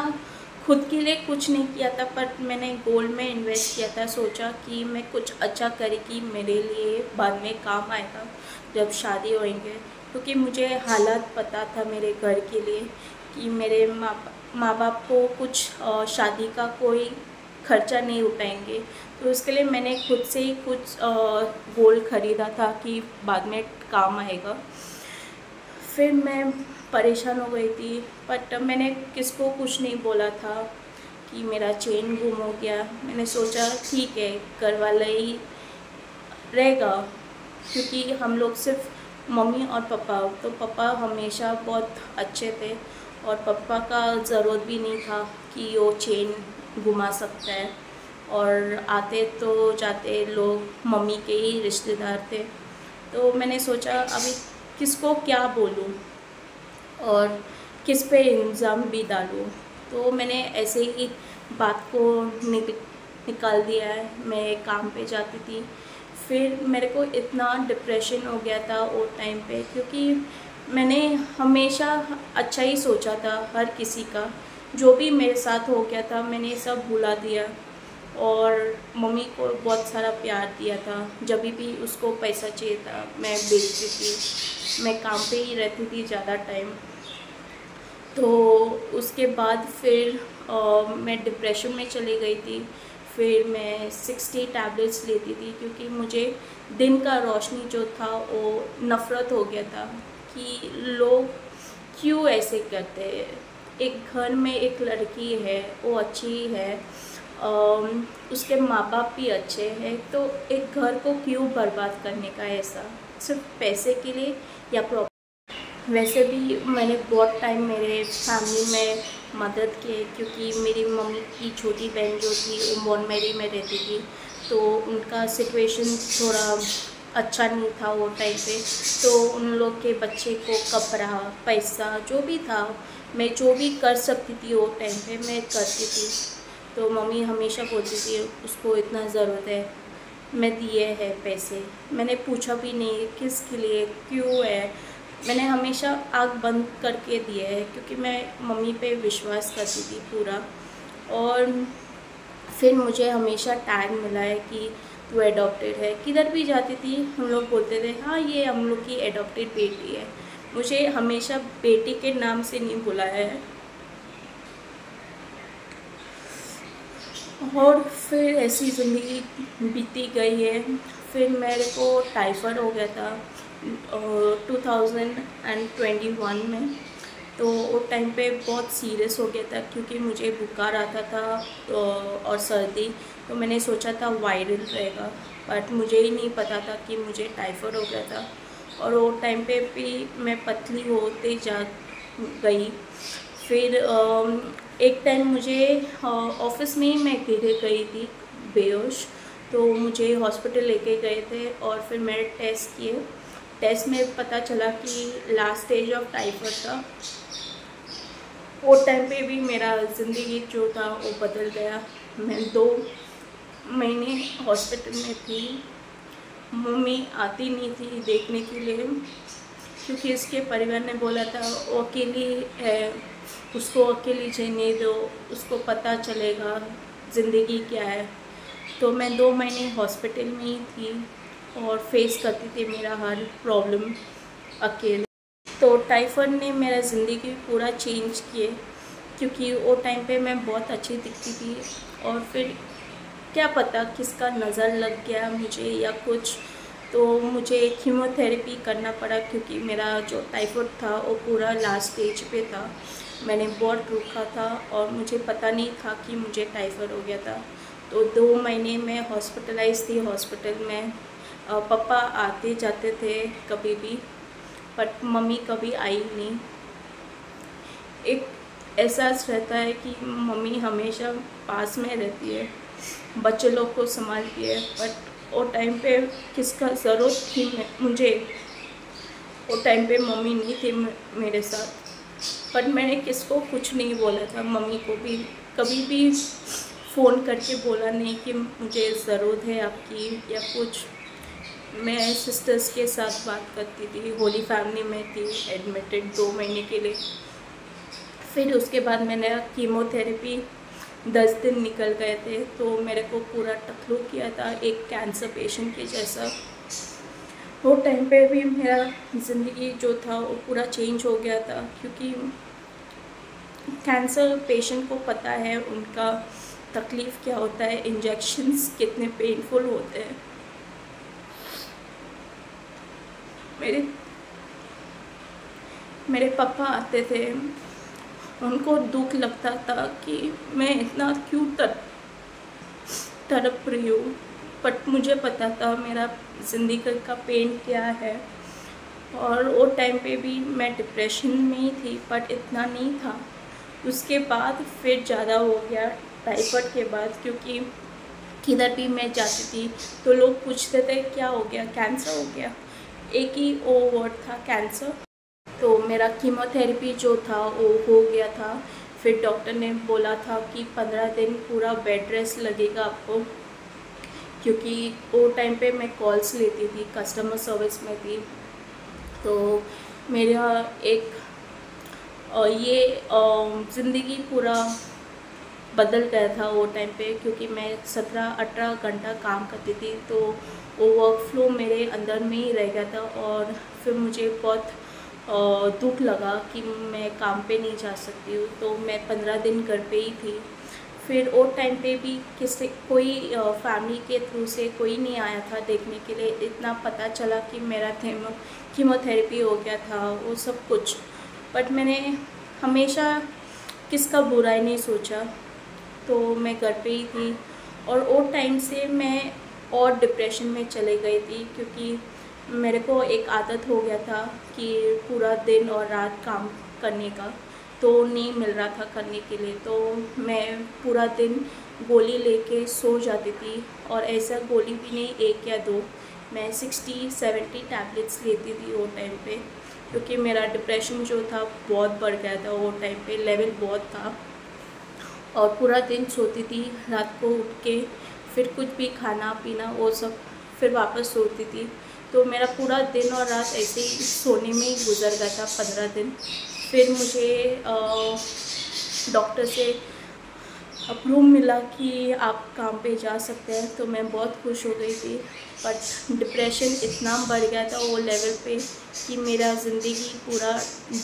खुद के लिए कुछ नहीं किया था, पर मैंने गोल्ड में इन्वेस्ट किया था, सोचा कि मैं कुछ अच्छा करेगी मेरे लिए बाद में काम आएगा, जब शादी होएँगे। क्योंकि मुझे हालात पता था मेरे घर के लिए कि मेरे माँ माँ बाप को कुछ शादी का कोई खर्चा नहीं उठाएँगे। तो उसके लिए मैंने खुद से ही कुछ गोल्ड ख़रीदा था कि बाद में काम आएगा। फिर मैं परेशान हो गई थी बट मैंने किसको कुछ नहीं बोला था कि मेरा चेन गुम हो गया। मैंने सोचा, ठीक है घर वाला ही रहेगा, क्योंकि हम लोग सिर्फ़ मम्मी और पापा तो पापा हमेशा बहुत अच्छे थे। और पापा का ज़रूरत भी नहीं था कि वो चेन घुमा सकता है। और आते तो जाते लोग मम्मी के ही रिश्तेदार थे। तो मैंने सोचा अभी किसको क्या बोलूँ और किस पे इल्ज़ाम भी डालूँ। तो मैंने ऐसे ही बात को निक, निकाल दिया है। मैं काम पे जाती थी। फिर मेरे को इतना डिप्रेशन हो गया था वो टाइम पे क्योंकि मैंने हमेशा अच्छा ही सोचा था हर किसी का। जो भी मेरे साथ हो गया था मैंने सब भुला दिया और मम्मी को बहुत सारा प्यार दिया था। जब भी उसको पैसा चाहिए था मैं बेचती थी। मैं काम पे ही रहती थी ज़्यादा टाइम। तो उसके बाद फिर आ, मैं डिप्रेशन में चली गई थी। फिर मैं सिक्सटी टैबलेट्स लेती थी क्योंकि मुझे दिन का रोशनी जो था वो नफ़रत हो गया था। कि लोग क्यों ऐसे करते हैं? एक घर में एक लड़की है, वो अच्छी है उसके माँ बाप भी अच्छे हैं तो एक घर को क्यों बर्बाद करने का ऐसा? सिर्फ़ पैसे के लिए या प्रॉपर वैसे भी मैंने बहुत टाइम मेरे फैमिली में मदद की है, क्योंकि मेरी मम्मी की छोटी बहन जो थी, वो मॉन मेरी में रहती थी तो उनका सिचुएशन थोड़ा अच्छा नहीं था वो टाइम पे। तो उन लोग के बच्चे को कपड़ा, पैसा, जो भी था, मैं जो भी कर सकती थी वो टाइम पे मैं करती थी। तो मम्मी हमेशा बोलती थी, उसको इतना ज़रूरत है, मैं दिए है पैसे। मैंने पूछा भी नहीं किसके लिए, क्यों है। मैंने हमेशा आग बंद करके दिए है, क्योंकि मैं मम्मी पे विश्वास करती थी पूरा। और फिर मुझे हमेशा टाइम मिला है कि वो एडॉप्टेड है। किधर भी जाती थी, हम लोग बोलते थे हाँ ये हम लोग की एडॉप्टेड बेटी है। मुझे हमेशा बेटी के नाम से नहीं बुलाया है। और फिर ऐसी ज़िंदगी बीती गई है। फिर मेरे को टाइफाइड हो गया था ट्वेंटी वन में। तो वो टाइम पे बहुत सीरियस हो गया था, क्योंकि मुझे बुखार आता था और सर्दी। तो मैंने सोचा था वायरल रहेगा बट मुझे ही नहीं पता था कि मुझे टाइफाइड हो गया था। और वो टाइम पे भी मैं पतली होते जा गई। फिर एक टाइम मुझे ऑफ़िस में ही मैं गिर गई थी, बेहोश। तो मुझे हॉस्पिटल लेके गए थे और फिर मैंने टेस्ट किए। टेस्ट में पता चला कि लास्ट स्टेज ऑफ़ टाइफाइड था। वो टाइम पे भी मेरा ज़िंदगी जो था वो बदल गया। मैं दो महीने हॉस्पिटल में थी। मम्मी आती नहीं थी देखने के लिए, क्योंकि इसके परिवार ने बोला था वो अकेली है, उसको अकेली जीने दो, उसको पता चलेगा ज़िंदगी क्या है। तो मैं दो महीने हॉस्पिटल में ही थी और फेस करती थी मेरा हर प्रॉब्लम अकेले। तो टाइफाइड ने मेरा ज़िंदगी पूरा चेंज किए, क्योंकि वो टाइम पे मैं बहुत अच्छी दिखती थी और फिर क्या पता किसका नज़र लग गया मुझे या कुछ। तो मुझे कीमोथेरेपी करना पड़ा क्योंकि मेरा जो टाइफाइड था वो पूरा लास्ट स्टेज पे था। मैंने बहुत रुका था और मुझे पता नहीं था कि मुझे टाइफाइड हो गया था। तो दो महीने में हॉस्पिटलाइज थी हॉस्पिटल में। पापा आते जाते थे कभी भी बट मम्मी कभी आई नहीं। एक एहसास रहता है कि मम्मी हमेशा पास में रहती है। बच्चे लोग को संभालती है बट वो टाइम पे किसका ज़रूरत थी मुझे, वो टाइम पे मम्मी नहीं थी मेरे साथ। बट मैंने किसको कुछ नहीं बोला था, मम्मी को भी। कभी भी फ़ोन करके बोला नहीं कि मुझे ज़रूरत है आपकी या कुछ। मैं सिस्टर्स के साथ बात करती थी, होली फैमिली में थी एडमिटेड दो महीने के लिए। फिर उसके बाद मैंने कीमोथेरेपी दस दिन निकल गए थे तो मेरे को पूरा टकलू किया था एक कैंसर पेशेंट के जैसा। वो टाइम पे भी मेरा ज़िंदगी जो था वो पूरा चेंज हो गया था, क्योंकि कैंसर पेशेंट को पता है उनका तकलीफ़ क्या होता है इंजेक्शन्स कितने पेनफुल होते हैं। मेरे मेरे पापा आते थे उनको दुख लगता था कि मैं इतना क्यों तर, तड़प रही हूँ। बट मुझे पता था मेरा ज़िंदगी का पेन क्या है। और वो टाइम पे भी मैं डिप्रेशन में ही थी बट इतना नहीं था। उसके बाद फिर ज़्यादा हो गया टाइफाइड के बाद, क्योंकि किधर भी मैं जाती थी तो लोग पूछते थे, क्या हो गया? कैंसर हो गया? एक ही ओ वर्ड था कैंसर तो मेरा कीमोथेरेपी जो था, वो हो गया था। फिर डॉक्टर ने बोला था कि पंद्रह दिन पूरा बेड रेस्ट लगेगा आपको, क्योंकि वो टाइम पे मैं कॉल्स लेती थी कस्टमर सर्विस में थी तो मेरा एक ये ज़िंदगी पूरा बदल गया था वो टाइम पे, क्योंकि मैं सत्रह अठारह घंटा काम करती थी। तो वो वर्क फ्लो मेरे अंदर में ही रह गया था और फिर मुझे बहुत दुख लगा कि मैं काम पे नहीं जा सकती हूँ तो मैं पंद्रह दिन घर पे ही थी। फिर वो टाइम पे भी किसी, कोई फैमिली के थ्रू से कोई नहीं आया था देखने के लिए। इतना पता चला कि मेरा थेमो कीमोथेरेपी हो गया था, वो सब कुछ। बट मैंने हमेशा किसका बुराई नहीं सोचा तो मैं घर पे ही थी। और वो टाइम से मैं और डिप्रेशन में चले गई थी, क्योंकि मेरे को एक आदत हो गया था कि पूरा दिन और रात काम करने का तो नहीं मिल रहा था करने के लिए। तो मैं पूरा दिन गोली लेके सो जाती थी और ऐसा गोली भी नहीं, एक या दो। मैं सिक्सटी, सेवेंटी टैबलेट्स लेती थी वो टाइम पे, क्योंकि मेरा डिप्रेशन जो था बहुत बढ़ गया था वो टाइम पे, लेवल बहुत था। और पूरा दिन सोती थी, रात को उठ के फिर कुछ भी खाना पीना वो सब फिर वापस सोती थी। तो मेरा पूरा दिन और रात ऐसे ही सोने में ही गुजर गया था पंद्रह दिन। फिर मुझे डॉक्टर से अप्रूव मिला कि आप काम पे जा सकते हैं। तो मैं बहुत खुश हो गई थी बट डिप्रेशन इतना बढ़ गया था वो लेवल पे कि मेरा ज़िंदगी पूरा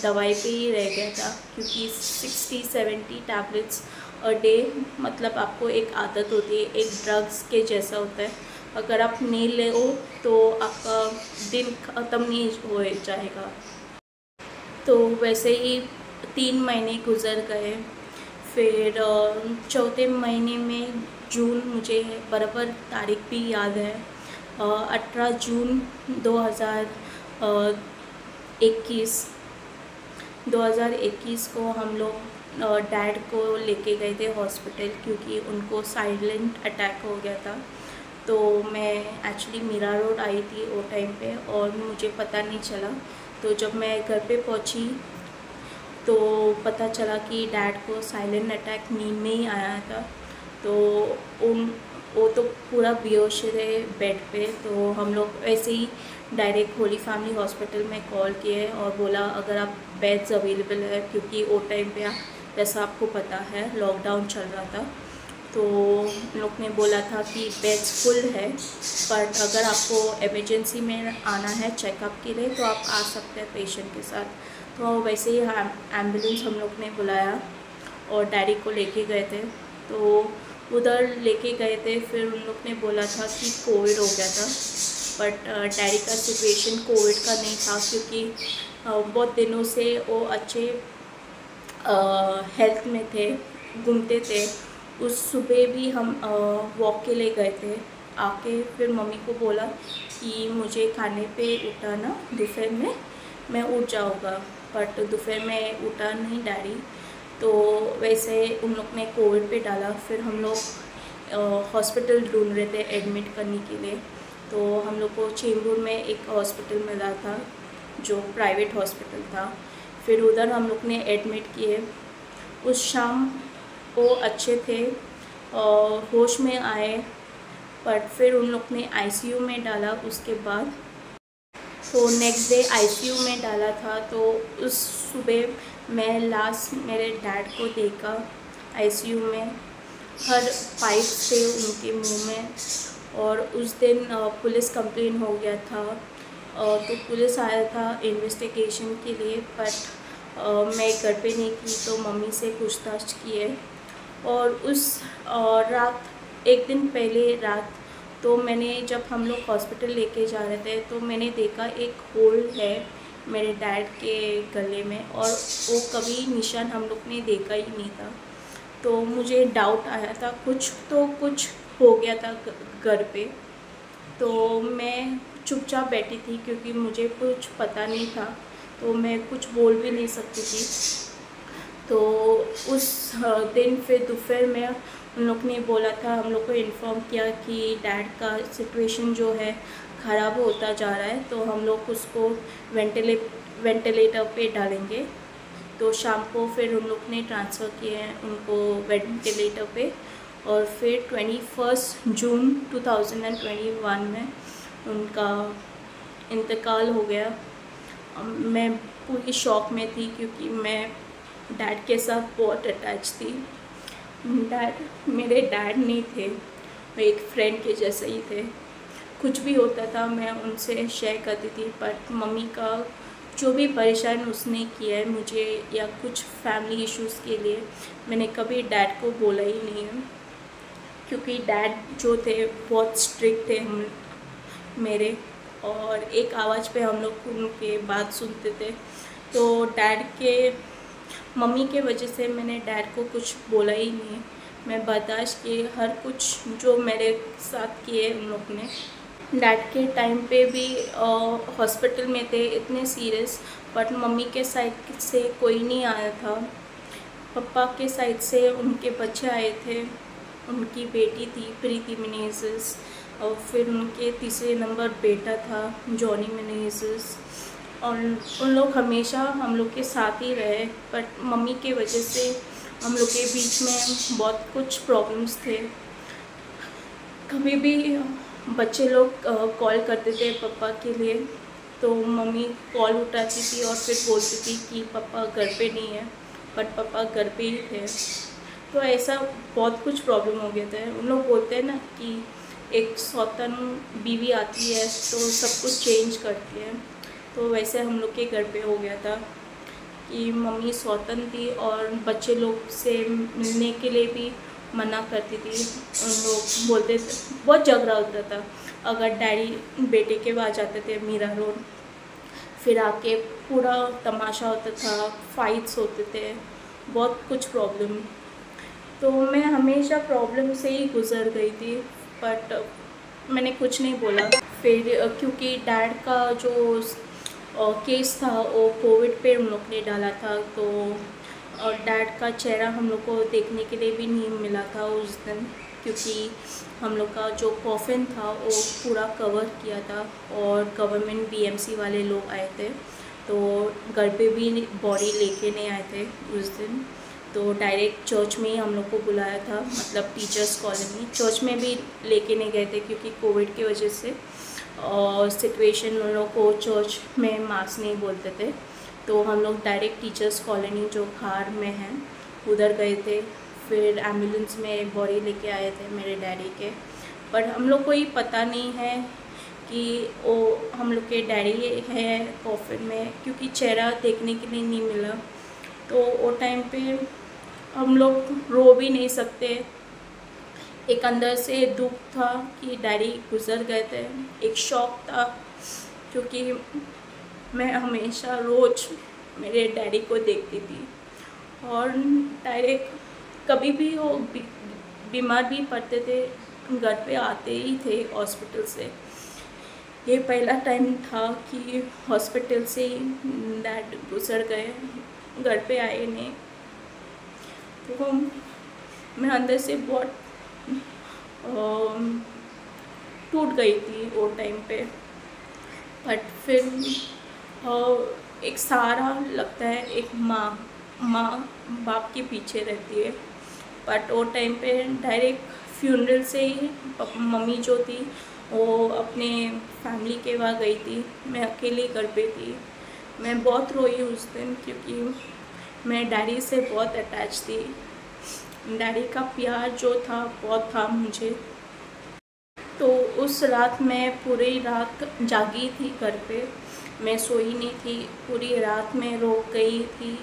दवाई पे ही रह गया था। क्योंकि sixty seventy tablets a day मतलब आपको एक आदत होती है, एक ड्रग्स के जैसा होता है। अगर आप नहीं ले हो तो आपका दिन ख़त्म नहीं हो जाएगा। तो वैसे ही तीन महीने गुजर गए। फिर चौथे महीने में जून मुझे बराबर तारीख भी याद है। अठारह जून 2021 2021 को हम लोग डैड को लेके गए थे हॉस्पिटल क्योंकि उनको साइलेंट अटैक हो गया था। तो मैं एक्चुअली मीरा रोड आई थी वो टाइम पे और मुझे पता नहीं चला। तो जब मैं घर पे पहुँची तो पता चला कि डैड को साइलेंट अटैक नींद में ही आया था। तो उन, वो तो पूरा बेहोश रहे बेड पे। तो हम लोग ऐसे ही डायरेक्ट होली फैमिली हॉस्पिटल में कॉल किए और बोला, अगर आप बेड्स अवेलेबल है, क्योंकि वो टाइम पे जैसा आपको पता है लॉकडाउन चल रहा था। तो उन लोग ने बोला था कि बेड्स फुल है बट अगर आपको इमरजेंसी में आना है चेकअप के लिए तो आप आ सकते हैं पेशेंट के साथ। तो वैसे ही एंबुलेंस हम लोग ने बुलाया और डैडी को लेके गए थे। तो उधर लेके गए थे, फिर उन लोग ने बोला था कि कोविड हो गया था बट डैडी का सिचुएशन कोविड का नहीं था, क्योंकि बहुत दिनों से वो अच्छे हेल्थ में थे, घूमते थे। उस सुबह भी हम वॉक के लिए गए थे। आके फिर मम्मी को बोला कि मुझे खाने पे उठाना, दोपहर में मैं उठ जाऊँगा। बट दोपहर में उठा नहीं डैडी। तो वैसे उन लोग ने कोविड पे डाला। फिर हम लोग हॉस्पिटल ढूंढ रहे थे एडमिट करने के लिए। तो हम लोग को चेंबूर में एक हॉस्पिटल मिला था, जो प्राइवेट हॉस्पिटल था। फिर उधर हम लोग ने एडमिट किए। उस शाम वो अच्छे थे और होश में आए बट फिर उन लोग ने आईसीयू में डाला उसके बाद। तो नेक्स्ट डे आईसीयू में डाला था तो उस सुबह मैं लास्ट मेरे डैड को देखा आईसीयू में। हर पाइप से उनके मुँह में और उस दिन पुलिस कंप्लेन हो गया था। तो पुलिस आया था इन्वेस्टिगेशन के लिए बट मैं घर पे नहीं की तो मम्मी से पूछताछ किए और उस रात, एक दिन पहले रात तो मैंने जब हम लोग हॉस्पिटल लेके जा रहे थे तो मैंने देखा एक होल है मेरे डैड के गले में और वो कभी निशान हम लोग ने देखा ही नहीं था। तो मुझे डाउट आया था, कुछ तो कुछ हो गया था घर पे। तो मैं चुपचाप बैठी थी क्योंकि मुझे कुछ पता नहीं था तो मैं कुछ बोल भी नहीं सकती थी। तो उस दिन फिर दोपहर में उन लोग ने बोला था, हम लोग को इन्फॉर्म किया कि डैड का सिचुएशन जो है, ख़राब होता जा रहा है तो हम लोग उसको वेंटिले वेंटिलेटर पे डालेंगे। तो शाम को फिर उन लोग ने ट्रांसफ़र किए हैं उनको वेंटिलेटर पे और फिर ट्वेंटी फ़र्स्ट जून 2021 में उनका इंतकाल हो गया। मैं पूरी शॉक में थी क्योंकि मैं डैड के साथ बहुत अटैच थी। डैड, मेरे डैड नहीं थे, वो एक फ्रेंड के जैसे ही थे। कुछ भी होता था, मैं उनसे शेयर करती थी पर मम्मी का जो भी परेशान उसने किया है मुझे या कुछ फैमिली इश्यूज़ के लिए, मैंने कभी डैड को बोला ही नहीं है। क्योंकि डैड जो थे, बहुत स्ट्रिक्ट थे हम, मेरे, और एक आवाज़ पे हम लोग उनके बात सुनते थे। तो डैड के मम्मी के वजह से मैंने डैड को कुछ बोला ही नहीं। मैं बर्दाश्त किए हर कुछ जो मेरे साथ किए उन लोग ने। डैड के टाइम पे भी हॉस्पिटल में थे, इतने सीरियस, बट मम्मी के साइड से कोई नहीं आया था। पापा के साइड से उनके बच्चे आए थे, उनकी बेटी थी, प्रीति मिनेजस, और फिर उनके तीसरे नंबर बेटा था, जॉनी मिनेजिस। और उन लोग हमेशा हम लोग के साथ ही रहे बट मम्मी के वजह से हम लोग के बीच में बहुत कुछ प्रॉब्लम्स थे। कभी भी बच्चे लोग कॉल करते थे पापा के लिए तो मम्मी कॉल उठाती थी और फिर बोलती थी कि पापा घर पे नहीं है बट पापा घर पे ही थे। तो ऐसा बहुत कुछ प्रॉब्लम हो गया था। उन लोग बोलते हैं ना कि एक सौतन बीवी आती है तो सब कुछ चेंज करती है। तो वैसे हम लोग के घर पे हो गया था कि मम्मी सौतन थी और बच्चे लोग से मिलने के लिए भी मना करती थी। उन लोग बोलते थे, बहुत झगड़ा होता था। अगर डैडी बेटे के वहाँ जाते थे, मीरा रोड, फिर आके पूरा तमाशा होता था फाइट्स होते थे, बहुत कुछ प्रॉब्लम तो मैं हमेशा प्रॉब्लम से ही गुज़र गई थी बट मैंने कुछ नहीं बोला। फिर, क्योंकि डैड का जो केस था वो कोविड पे हम लोग ने डाला था तो और डैड का चेहरा हम लोग को देखने के लिए भी नहीं मिला था उस दिन, क्योंकि हम लोग का जो कॉफिन था वो पूरा कवर किया था और गवर्नमेंट बीएमसी वाले लोग आए थे तो घर पे भी बॉडी लेके नहीं आए थे उस दिन तो डायरेक्ट चर्च में ही हम लोग को बुलाया था मतलब टीचर्स कॉलोनी चर्च में भी लेके नहीं गए थे क्योंकि कोविड की वजह से। सिचुएशन उन लोग को चर्च में मास्क नहीं बोलते थे। तो हम लोग डायरेक्ट टीचर्स कॉलोनी जो खार में है, उधर गए थे। फिर एंबुलेंस में बॉडी लेके आए थे मेरे डैडी के। पर हम लोग को ये पता नहीं है कि वो हम लोग के डैडी है कॉफिन में, क्योंकि चेहरा देखने के लिए नहीं मिला। तो वो टाइम पे हम लोग रो भी नहीं सकते। एक अंदर से दुख था कि डैडी गुज़र गए थे। एक शौक था, क्योंकि मैं हमेशा रोज़ मेरे डैडी को देखती थी। और डायरेक्ट कभी भी वो बीमार भी पड़ते थे, घर पे आते ही थे हॉस्पिटल से। ये पहला टाइम था कि हॉस्पिटल से ही डैड गुजर गए, घर पे आए नहीं। तो मैं अंदर से बहुत टूट गई थी वो टाइम पे। बट फिर एक सहारा लगता है, एक माँ माँ बाप के पीछे रहती है। बट वो टाइम पे डायरेक्ट फ्यूनरल से ही मम्मी जो थी, वो अपने फैमिली के वहाँ गई थी। मैं अकेली घर पे थी। मैं बहुत रोई उस दिन क्योंकि मैं डैडी से बहुत अटैच थी। डैडी का प्यार जो था बहुत था मुझे। तो उस रात मैं पूरी रात जागी थी घर पे। मैं सोई नहीं थी पूरी रात में रो गई थी।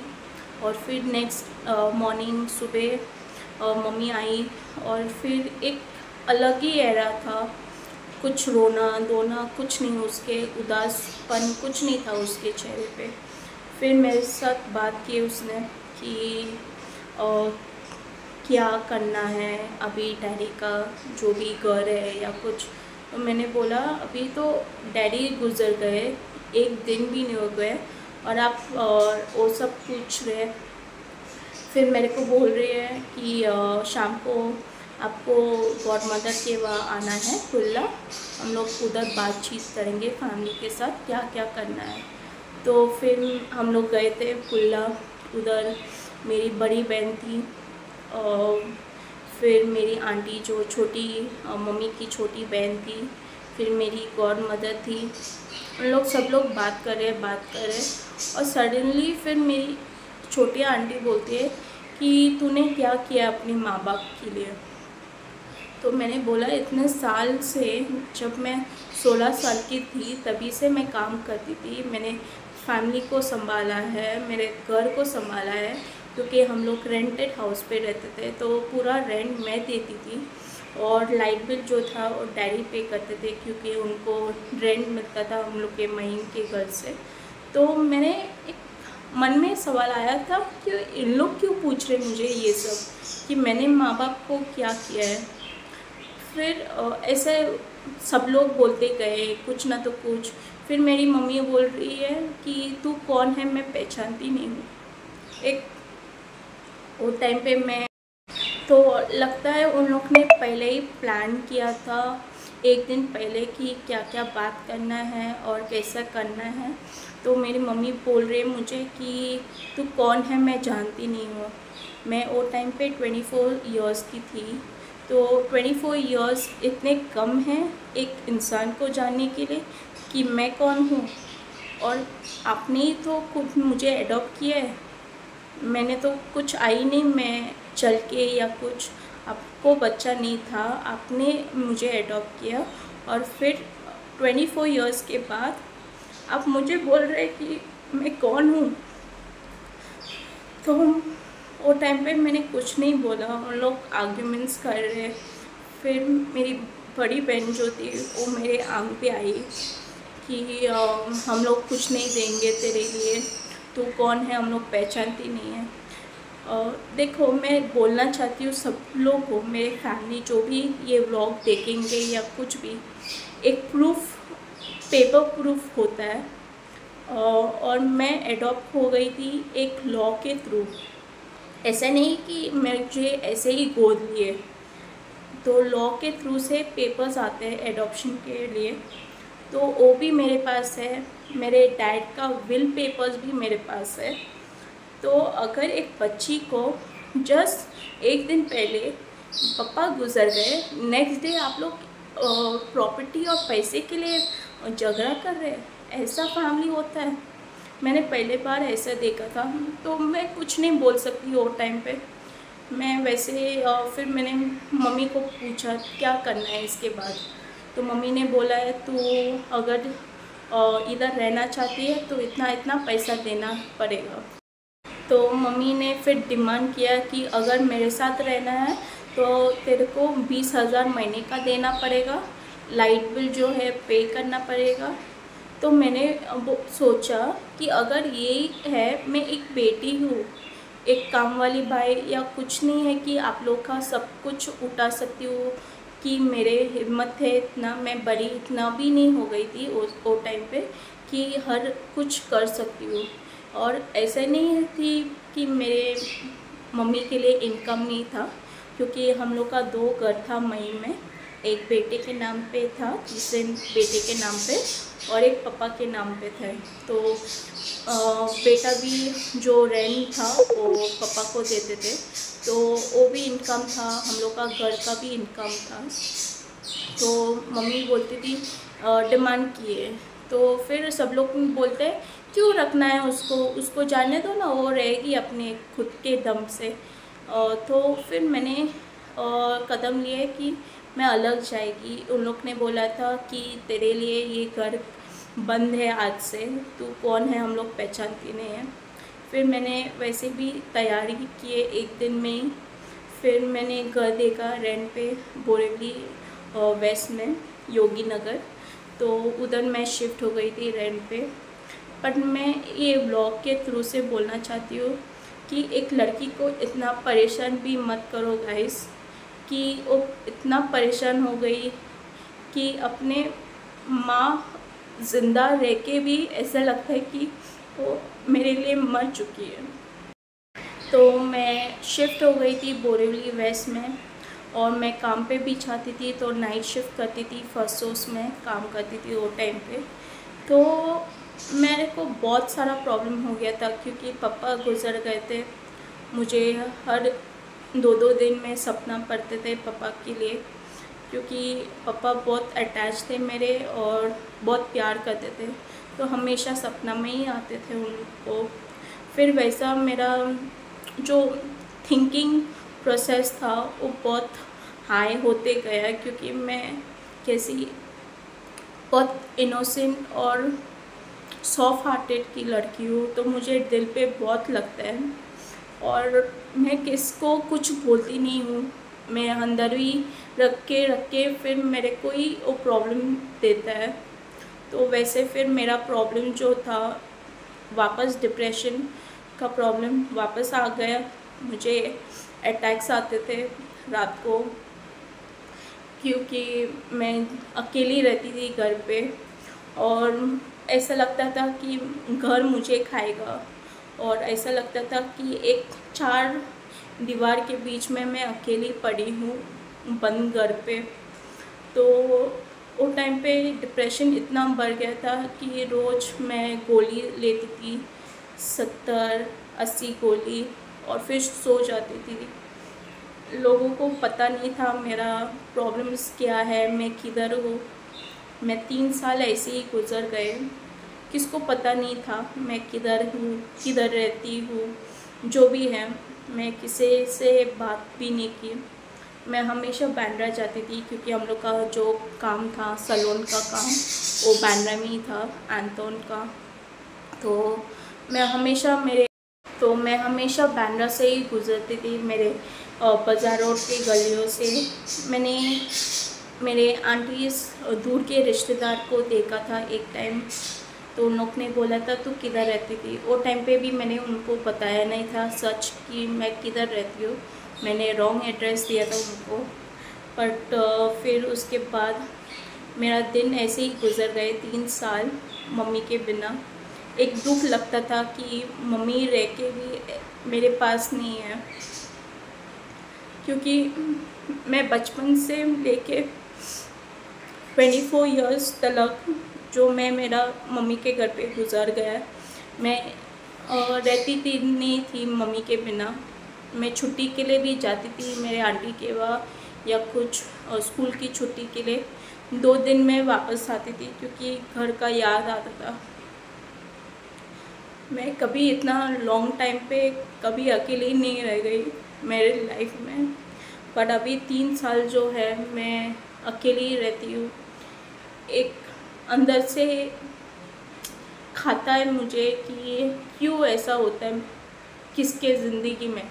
और फिर नेक्स्ट मॉर्निंग सुबह मम्मी आई और फिर एक अलग ही एरा था। कुछ रोना धोना कुछ नहीं उसके उदासपन कुछ नहीं था उसके चेहरे पे। फिर मेरे साथ बात की उसने कि आ, क्या करना है, अभी डैडी का जो भी घर है या कुछ। तो मैंने बोला, अभी तो डैडी गुज़र गए, एक दिन भी नहीं हो गए और आप, और वो सब पूछ रहे फिर मेरे को बोल रही है कि शाम को आपको गॉड मदर के वहाँ आना है खुल्ला हम लोग उधर बातचीत करेंगे फैमिली के साथ क्या क्या करना है। तो फिर हम लोग गए थे खुल्ला उधर। मेरी बड़ी बहन थी फिर मेरी आंटी जो छोटी मम्मी की छोटी बहन थी, फिर मेरी गॉड मदर थी, उन लोग सब लोग बात कर रहे बात कर रहे और सडनली फिर मेरी छोटी आंटी बोलती है कि तूने क्या किया अपने माँ बाप के लिए? तो मैंने बोला, इतने साल से जब मैं 16 साल की थी, तभी से मैं काम करती थी। मैंने फैमिली को संभाला है, मेरे घर को संभाला है। क्योंकि हम लोग रेंटेड हाउस पे रहते थे तो पूरा रेंट मैं देती थी और लाइट बिल जो था वो डैडी पे करते थे क्योंकि उनको रेंट मिलता था हम लोग के महीन के घर से। तो मैंने एक मन में सवाल आया था कि इन लोग क्यों पूछ रहे मुझे ये सब कि मैंने माँ बाप को क्या किया है? फिर ऐसे सब लोग बोलते गए, कुछ ना तो कुछ। फिर मेरी मम्मी बोल रही है कि तू कौन है? मैं पहचानती नहीं हूँ। एक वो टाइम पे मैं तो लगता है उन लोग ने पहले ही प्लान किया था, एक दिन पहले कि क्या क्या बात करना है और कैसा करना है। तो मेरी मम्मी बोल रही है मुझे कि, तू कौन है? मैं जानती नहीं हूँ। मैं वो टाइम पे ट्वेंटी फोर ईयर्स की थी। तो ट्वेंटी फोर ईयर्स इतने कम हैं एक इंसान को जानने के लिए कि मैं कौन हूँ? और आपने ही तो खुद मुझे अडॉप्ट किया है। मैंने तो कुछ आई नहीं, मैं चल के या कुछ आपको बच्चा नहीं था, आपने मुझे अडॉप्ट किया और फिर ट्वेंटी फोर ईयर्स के बाद आप मुझे बोल रहे कि मैं कौन हूँ? तो वो टाइम पे मैंने कुछ नहीं बोला उन लोग आर्ग्यूमेंट्स कर रहे। फिर मेरी बड़ी बहन जो थी, वो मेरे आंग पे आई कि हम लोग कुछ नहीं देंगे तेरे लिए। तू कौन है? हम लोग पहचानती नहीं है। और देखो, मैं बोलना चाहती हूँ सब लोग को मेरे फैमिली जो भी ये व्लॉग देखेंगे या कुछ भी, एक प्रूफ पेपर प्रूफ होता है। और मैं एडॉप्ट हो गई थी एक लॉ के थ्रू ऐसा नहीं कि मुझे ऐसे ही गोद लिए। तो लॉ के थ्रू से पेपर्स आते हैं एडॉप्शन के लिए। तो वो भी मेरे पास है। मेरे डैड का विल पेपर्स भी मेरे पास है। तो अगर एक बच्ची को जस्ट एक दिन पहले पापा गुजर गए नेक्स्ट डे आप लोग प्रॉपर्टी और पैसे के लिए झगड़ा कर रहे हैं, ऐसा फैमिली होता है। मैंने पहले बार ऐसा देखा था तो मैं कुछ नहीं बोल सकती वो टाइम पे। मैं वैसे फिर मैंने मम्मी को पूछा, क्या करना है इसके बाद? तो मम्मी ने बोला है तो अगर इधर रहना चाहती है तो इतना इतना पैसा देना पड़ेगा। तो मम्मी ने फिर डिमांड किया कि अगर मेरे साथ रहना है तो तेरे को बीस हज़ार महीने का देना पड़ेगा, लाइट बिल जो है पे करना पड़ेगा। तो मैंने सोचा कि अगर ये है, मैं एक बेटी हूँ, एक काम वाली भाई या कुछ नहीं है कि आप लोग का सब कुछ उठा सकती हूँ कि मेरे हिम्मत थे इतना, मैं बड़ी, इतना भी नहीं हो गई थी उस वो टाइम पे कि हर कुछ कर सकती हूँ। और ऐसा नहीं थी कि मेरे मम्मी के लिए इनकम नहीं था, क्योंकि हम लोग का दो घर था मई में। एक बेटे के नाम पे था दूसरे बेटे के नाम पे और एक पापा के नाम पे थे। तो आ, बेटा भी जो रेंट था वो पापा को देते थे। तो वो भी इनकम था हम लोग का घर का भी इनकम था। तो मम्मी बोलती थी डिमांड किए। तो फिर सब लोग बोलते हैं क्यों रखना है उसको? उसको जाने दो ना वो रहेगी अपने खुद के दम से। तो फिर मैंने कदम लिए कि मैं अलग जाएगी। उन लोग ने बोला था कि तेरे लिए ये घर बंद है आज से। तू कौन है? हम लोग पहचानती नहीं है। फिर मैंने वैसे भी तैयारी किए एक दिन में फिर मैंने घर देखा रेंट पे बोरेवली वेस्ट में, योगी नगर। तो उधर मैं शिफ्ट हो गई थी रेंट पे। बट मैं ये ब्लॉग के थ्रू से बोलना चाहती हूँ कि एक लड़की को इतना परेशान भी मत करो गाइस कि वो इतना परेशान हो गई कि अपने माँ ज़िंदा रह के भी ऐसा लगता है कि वो मेरे लिए मर चुकी है। तो मैं शिफ्ट हो गई थी बोरेवली वेस्ट में और मैं काम पे भी चाहती थी तो नाइट शिफ्ट करती थी फ़र्स्ट सोर्स में काम करती थी वो टाइम पे। तो मेरे को बहुत सारा प्रॉब्लम हो गया था क्योंकि पापा गुज़र गए थे। मुझे हर दो दो दिन में सपना पढ़ते थे पापा के लिए, क्योंकि पापा बहुत अटैच थे मेरे और बहुत प्यार करते थे। तो हमेशा सपना में ही आते थे उनको। फिर वैसा मेरा जो थिंकिंग प्रोसेस था, वो बहुत हाई होते गया, क्योंकि मैं कैसी बहुत इनोसेंट और सॉफ्ट हार्टेड की लड़की हूँ तो मुझे दिल पे बहुत लगता है। और मैं किसको कुछ बोलती नहीं हूँ। मैं अंदर ही रख के रख के फिर मेरे को ही वो प्रॉब्लम देता है। तो वैसे फिर मेरा प्रॉब्लम जो था, वापस डिप्रेशन का प्रॉब्लम वापस आ गया। मुझे अटैक्स आते थे रात को, क्योंकि मैं अकेली रहती थी घर पे। और ऐसा लगता था कि घर मुझे खाएगा। और ऐसा लगता था कि एक चार दीवार के बीच में मैं अकेली पड़ी हूँ बंद घर पे। तो वो टाइम पे डिप्रेशन इतना बढ़ गया था कि रोज़ मैं गोली लेती थी, सत्तर, अस्सी गोली और फिर सो जाती थी। लोगों को पता नहीं था मेरा प्रॉब्लम्स क्या है, मैं किधर हूँ। मैं तीन साल ऐसे ही गुज़र गए। किसको पता नहीं था मैं किधर हूँ, किधर रहती हूँ, जो भी है, मैं किसी से बात भी नहीं की। मैं हमेशा बैंड्रा जाती थी क्योंकि हम लोग का जो काम था, सलोन का काम, वो बैंड्रा में ही था एंटोन का। तो मैं हमेशा मेरे तो मैं हमेशा बैंड्रा से ही गुजरती थी, मेरे बाज़ार के गलियों से। मैंने मेरे आंटी दूर के रिश्तेदार को देखा था एक टाइम। तो उन लोग ने बोला था तू किधर रहती थी? वो टाइम पे भी मैंने उनको बताया नहीं था, सच कि मैं किधर रहती हूँ। मैंने रॉन्ग एड्रेस दिया था उनको। बट फिर उसके बाद मेरा दिन ऐसे ही गुजर गए तीन साल मम्मी के बिना। एक दुख लगता था कि मम्मी रह के भी मेरे पास नहीं है। क्योंकि मैं बचपन से लेके ट्वेंटी फोर ईयर्स तक जो मैं मेरा मम्मी के घर पे गुजर गया, मैं रहती थी, नहीं थी मम्मी के बिना। मैं छुट्टी के लिए भी जाती थी, मेरे आंटी के वहाँ या कुछ स्कूल की छुट्टी के लिए। दो दिन में वापस आती थी, क्योंकि घर का याद आता था। मैं कभी इतना लॉन्ग टाइम पे कभी अकेली नहीं रह गई मेरे लाइफ में। बट अभी तीन साल जो है, मैं अकेली ही रहती हूँ। एक अंदर से खाता है मुझे कि क्यों ऐसा होता है, किसके ज़िंदगी में?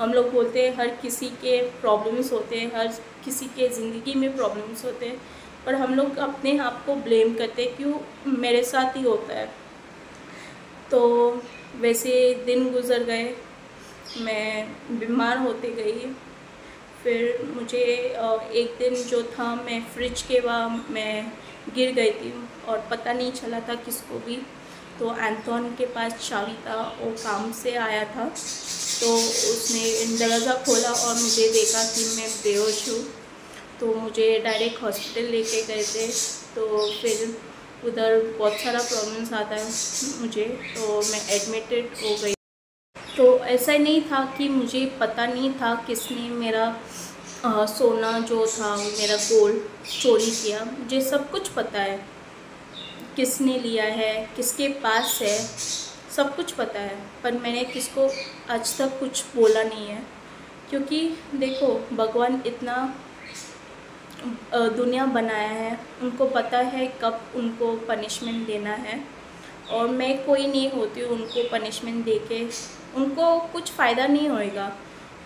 हम लोग बोलते हैं, हर किसी के प्रॉब्लम्स होते हैं, हर किसी के ज़िंदगी में प्रॉब्लम्स होते हैं, पर हम लोग अपने आप को ब्लेम करते हैं क्यों मेरे साथ ही होता है। तो वैसे दिन गुजर गए, मैं बीमार होते गई फिर मुझे एक दिन जो था, मैं फ्रिज के वहाँ मैं गिर गई थी और पता नहीं चला था किसको भी। तो एंथोन के पास चावी था वो काम से आया था। तो उसने दरवाज़ा खोला और मुझे देखा कि मैं बेहोश हूँ। तो मुझे डायरेक्ट हॉस्पिटल लेके गए थे। तो फिर उधर बहुत सारा प्रॉब्लम्स आता है मुझे। तो मैं एडमिटेड हो गई तो ऐसा नहीं था कि मुझे पता नहीं था किसने मेरा आ, सोना जो था मेरा गोल्ड चोरी किया। मुझे सब कुछ पता है। किसने लिया है किसके पास है सब कुछ पता है। पर मैंने किसको आज तक कुछ बोला नहीं है। क्योंकि देखो भगवान इतना दुनिया बनाया है। उनको पता है कब उनको पनिशमेंट देना है। और मैं कोई नहीं होती हूँ, उनको पनिशमेंट दे के उनको कुछ फ़ायदा नहीं होएगा।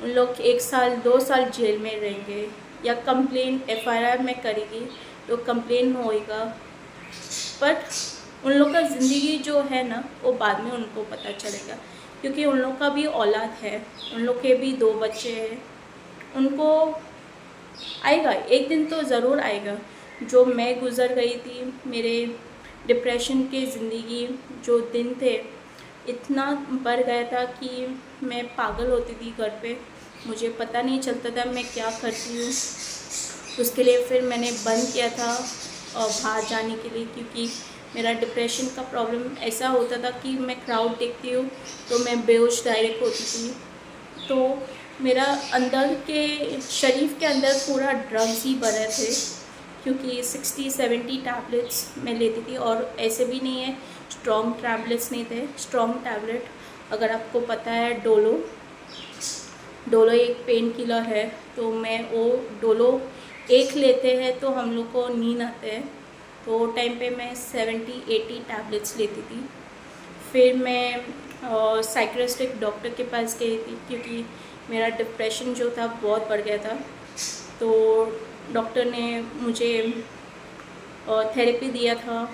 उन लोग एक साल, दो साल जेल में रहेंगे या कंप्लेन एफआईआर में करेगी तो कंप्लेन होएगा। बट उन लोग का ज़िंदगी जो है ना, वो बाद में उनको पता चलेगा। क्योंकि उन लोग का भी औलाद है, उन लोग के भी दो बच्चे हैं। उनको आएगा, एक दिन तो ज़रूर आएगा। जो मैं गुज़र गई थी, मेरे डिप्रेशन के ज़िंदगी, जो दिन थे, इतना बढ़ गया था कि मैं पागल होती थी घर पे। मुझे पता नहीं चलता था मैं क्या करती हूँ। उसके लिए फिर मैंने बंद किया था बाहर जाने के लिए, क्योंकि मेरा डिप्रेशन का प्रॉब्लम ऐसा होता था कि मैं क्राउड देखती हूँ तो मैं बेहोश डायरेक्ट होती थी। तो मेरा अंदर के शरीफ के अंदर पूरा ड्रग्स ही भरे थे। क्योंकि सिक्सटी सेवेंटी टैबलेट्स मैं लेती थी और ऐसे भी नहीं है स्ट्रॉन्ग टैबलेट्स नहीं थे स्ट्रॉन्ग टैबलेट अगर आपको पता है डोलो डोलो एक पेन किलर है तो मैं वो डोलो एक लेते हैं तो हम लोग को नींद आते हैं तो टाइम पे मैं सेवेंटी एटी टैबलेट्स लेती थी। फिर मैं साइक्रेस्टिक डॉक्टर के पास गई थी, क्योंकि मेरा डिप्रेशन जो था बहुत बढ़ गया था तो डॉक्टर ने मुझे थेरेपी दिया था,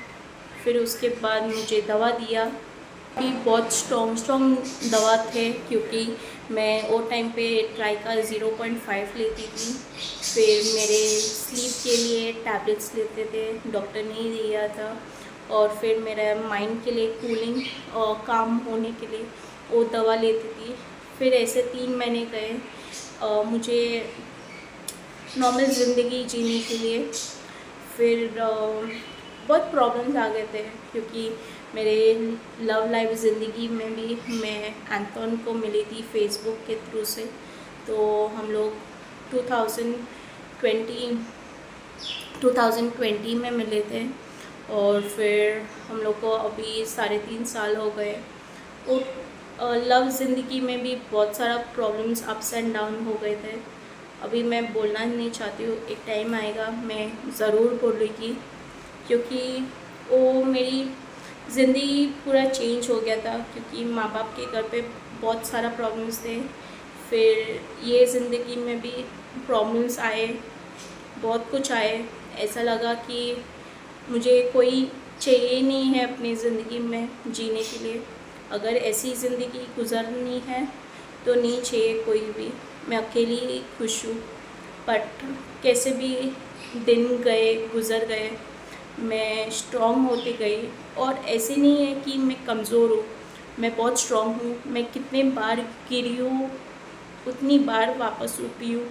फिर उसके बाद मुझे दवा दिया। भी बहुत स्ट्रॉन्ग स्ट्रॉन्ग दवा थे, क्योंकि मैं वो टाइम पे ट्राई का ज़ीरो पॉइंट फाइव लेती थी। फिर मेरे स्लीप के लिए टैबलेट्स लेते थे डॉक्टर ने ही दिया था। और फिर मेरा माइंड के लिए कूलिंग और काम होने के लिए वो दवा लेती थी। फिर ऐसे तीन महीने गए मुझे नॉर्मल ज़िंदगी जीने के लिए। फिर बहुत प्रॉब्लम्स आ गए थे, क्योंकि मेरे लव लाइफ ज़िंदगी में भी मैं एंथन को मिली थी फेसबुक के थ्रू से। तो हम लोग 2020 2020 में मिले थे और फिर हम लोग को अभी साढ़े तीन साल हो गए। और लव ज़िंदगी में भी बहुत सारा प्रॉब्लम्स अप्स एंड डाउन हो गए थे। अभी मैं बोलना ही नहीं चाहती हूँ, एक टाइम आएगा, मैं ज़रूर बोलूँगी। क्योंकि वो मेरी ज़िंदगी पूरा चेंज हो गया था, क्योंकि माँ बाप के घर पे बहुत सारा प्रॉब्लम्स थे। फिर ये ज़िंदगी में भी प्रॉब्लम्स आए, बहुत कुछ आए। ऐसा लगा कि मुझे कोई चाहिए नहीं है अपनी ज़िंदगी में जीने के लिए। अगर ऐसी ज़िंदगी गुजरनी है तो नहीं चाहिए कोई भी। मैं अकेली खुश हूँ। बट कैसे भी दिन गए, गुज़र गए, मैं स्ट्रॉन्ग होती गई। और ऐसे नहीं है कि मैं कमज़ोर हूँ। मैं बहुत स्ट्रॉन्ग हूँ। मैं कितने बार गिरी हूँ, उतनी बार वापस उठी हूँ।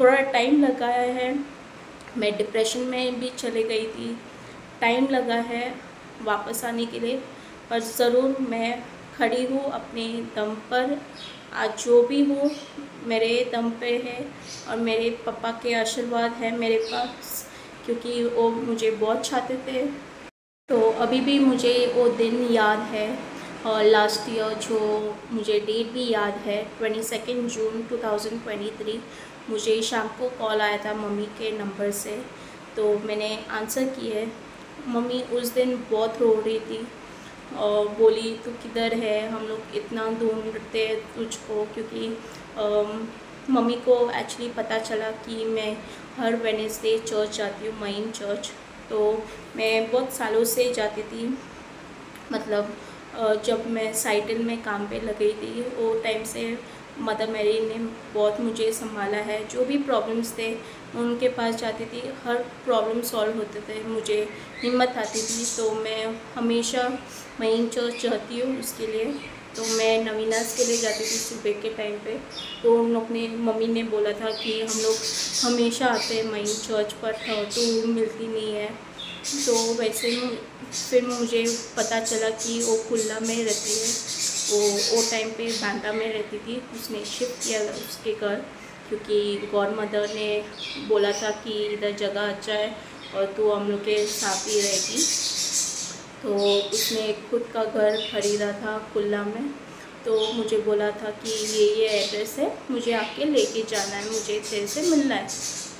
थोड़ा टाइम लगाया है। मैं डिप्रेशन में भी चले गई थी। टाइम लगा है वापस आने के लिए। पर ज़रूर मैं खड़ी हूँ अपने दम पर। आज जो भी हूँ मेरे दम पे है और मेरे पापा के आशीर्वाद है मेरे पास, क्योंकि वो मुझे बहुत चाहते थे। तो अभी भी मुझे वो दिन याद है और लास्ट ईयर जो मुझे डेट भी याद है ट्वेंटी सेकेंड जून 2023 मुझे शाम को कॉल आया था मम्मी के नंबर से। तो मैंने आंसर किया मम्मी उस दिन बहुत रो रही थी और बोली तो किधर है? हम लोग इतना ढूंढते तुझको, क्योंकि मम्मी को एक्चुअली पता चला कि मैं हर वेनेसडे चर्च जाती हूँ मईन चर्च तो मैं बहुत सालों से जाती थी मतलब जब मैं साइटल में काम पे लग गई थी, वो टाइम से मदर मेरी ने बहुत मुझे संभाला है। जो भी प्रॉब्लम्स थे उनके पास जाती थी, हर प्रॉब्लम सॉल्व होते थे, मुझे हिम्मत आती थी। तो मैं हमेशा मईन चर्च जाती हूँ उसके लिए। तो मैं नवीनास के लिए जाती थी सुबह के टाइम पे। तो उन लोग ने, मम्मी ने बोला था कि हम लोग हमेशा आते हैं मई चर्च पर। था तो मिलती नहीं है। तो वैसे ही फिर मुझे पता चला कि वो खुल्ला में रहती है। वो वो टाइम पे बांदा में रहती थी। उसने शिफ्ट किया उसके घर क्योंकि गॉड मदर ने बोला था कि इधर जगह अच्छा है और तू हम लोग के साथ ही रहेगी। तो उसने खुद का घर ख़रीदा था कुल्ला में। तो मुझे बोला था कि ये ये एड्रेस है, मुझे आके लेके जाना है, मुझे तेरे से मिलना है।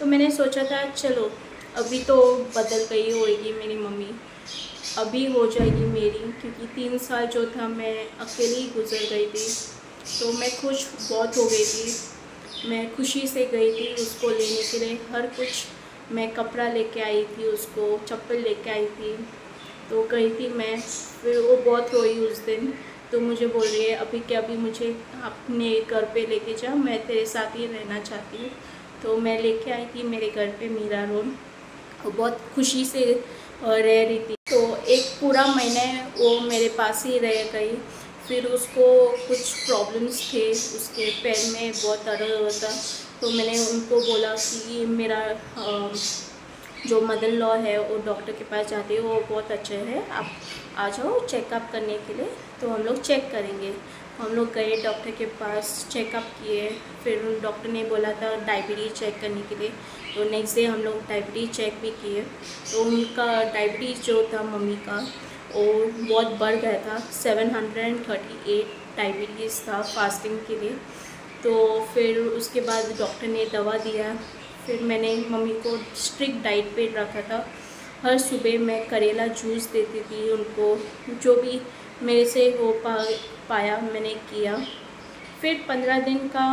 तो मैंने सोचा था, चलो, अभी तो बदल गई होएगी मेरी मम्मी, अभी हो जाएगी मेरी, क्योंकि तीन साल जो था मैं अकेली गुजर गई थी। तो मैं खुश, बहुत हो गई थी। मैं खुशी से गई थी उसको लेने के लिए। हर कुछ मैं कपड़ा लेके आई थी उसको, चप्पल लेके आई थी। तो गई थी मैं, फिर वो बहुत रोई उस दिन। तो मुझे बोल रही है, अभी क्या, अभी मुझे अपने घर पे लेके जा, मैं तेरे साथ ही रहना चाहती हूँ। तो मैं लेके आई थी मेरे घर पे मीरा रोड वो बहुत खुशी से रह रही थी। तो एक पूरा महीने वो मेरे पास ही रह गई। फिर उसको कुछ प्रॉब्लम्स थे, उसके पैर में बहुत दर्द होता। तो मैंने उनको बोला कि, मेरा जो मदर लॉ है वो डॉक्टर के पास जाते हैं, वो बहुत अच्छे है। आप आ जाओ चेकअप करने के लिए। तो हम लोग चेक करेंगे। हम लोग गए डॉक्टर के पास चेकअप किए। फिर डॉक्टर ने बोला था डायबिटीज़ चेक करने के लिए। तो नेक्स्ट डे हम लोग डायबिटीज़ चेक भी किए। तो उनका डायबिटीज़ जो था मम्मी का, वो बहुत बढ़ गया था। Seven hundred and thirty eight diabetes था फास्टिंग के लिए। तो फिर उसके बाद डॉक्टर ने दवा दिया। फिर मैंने मम्मी को स्ट्रिक्ट डाइट पे रखा था। हर सुबह मैं करेला जूस देती थी उनको, जो भी मेरे से हो पा, पाया मैंने किया। फिर पंद्रह दिन का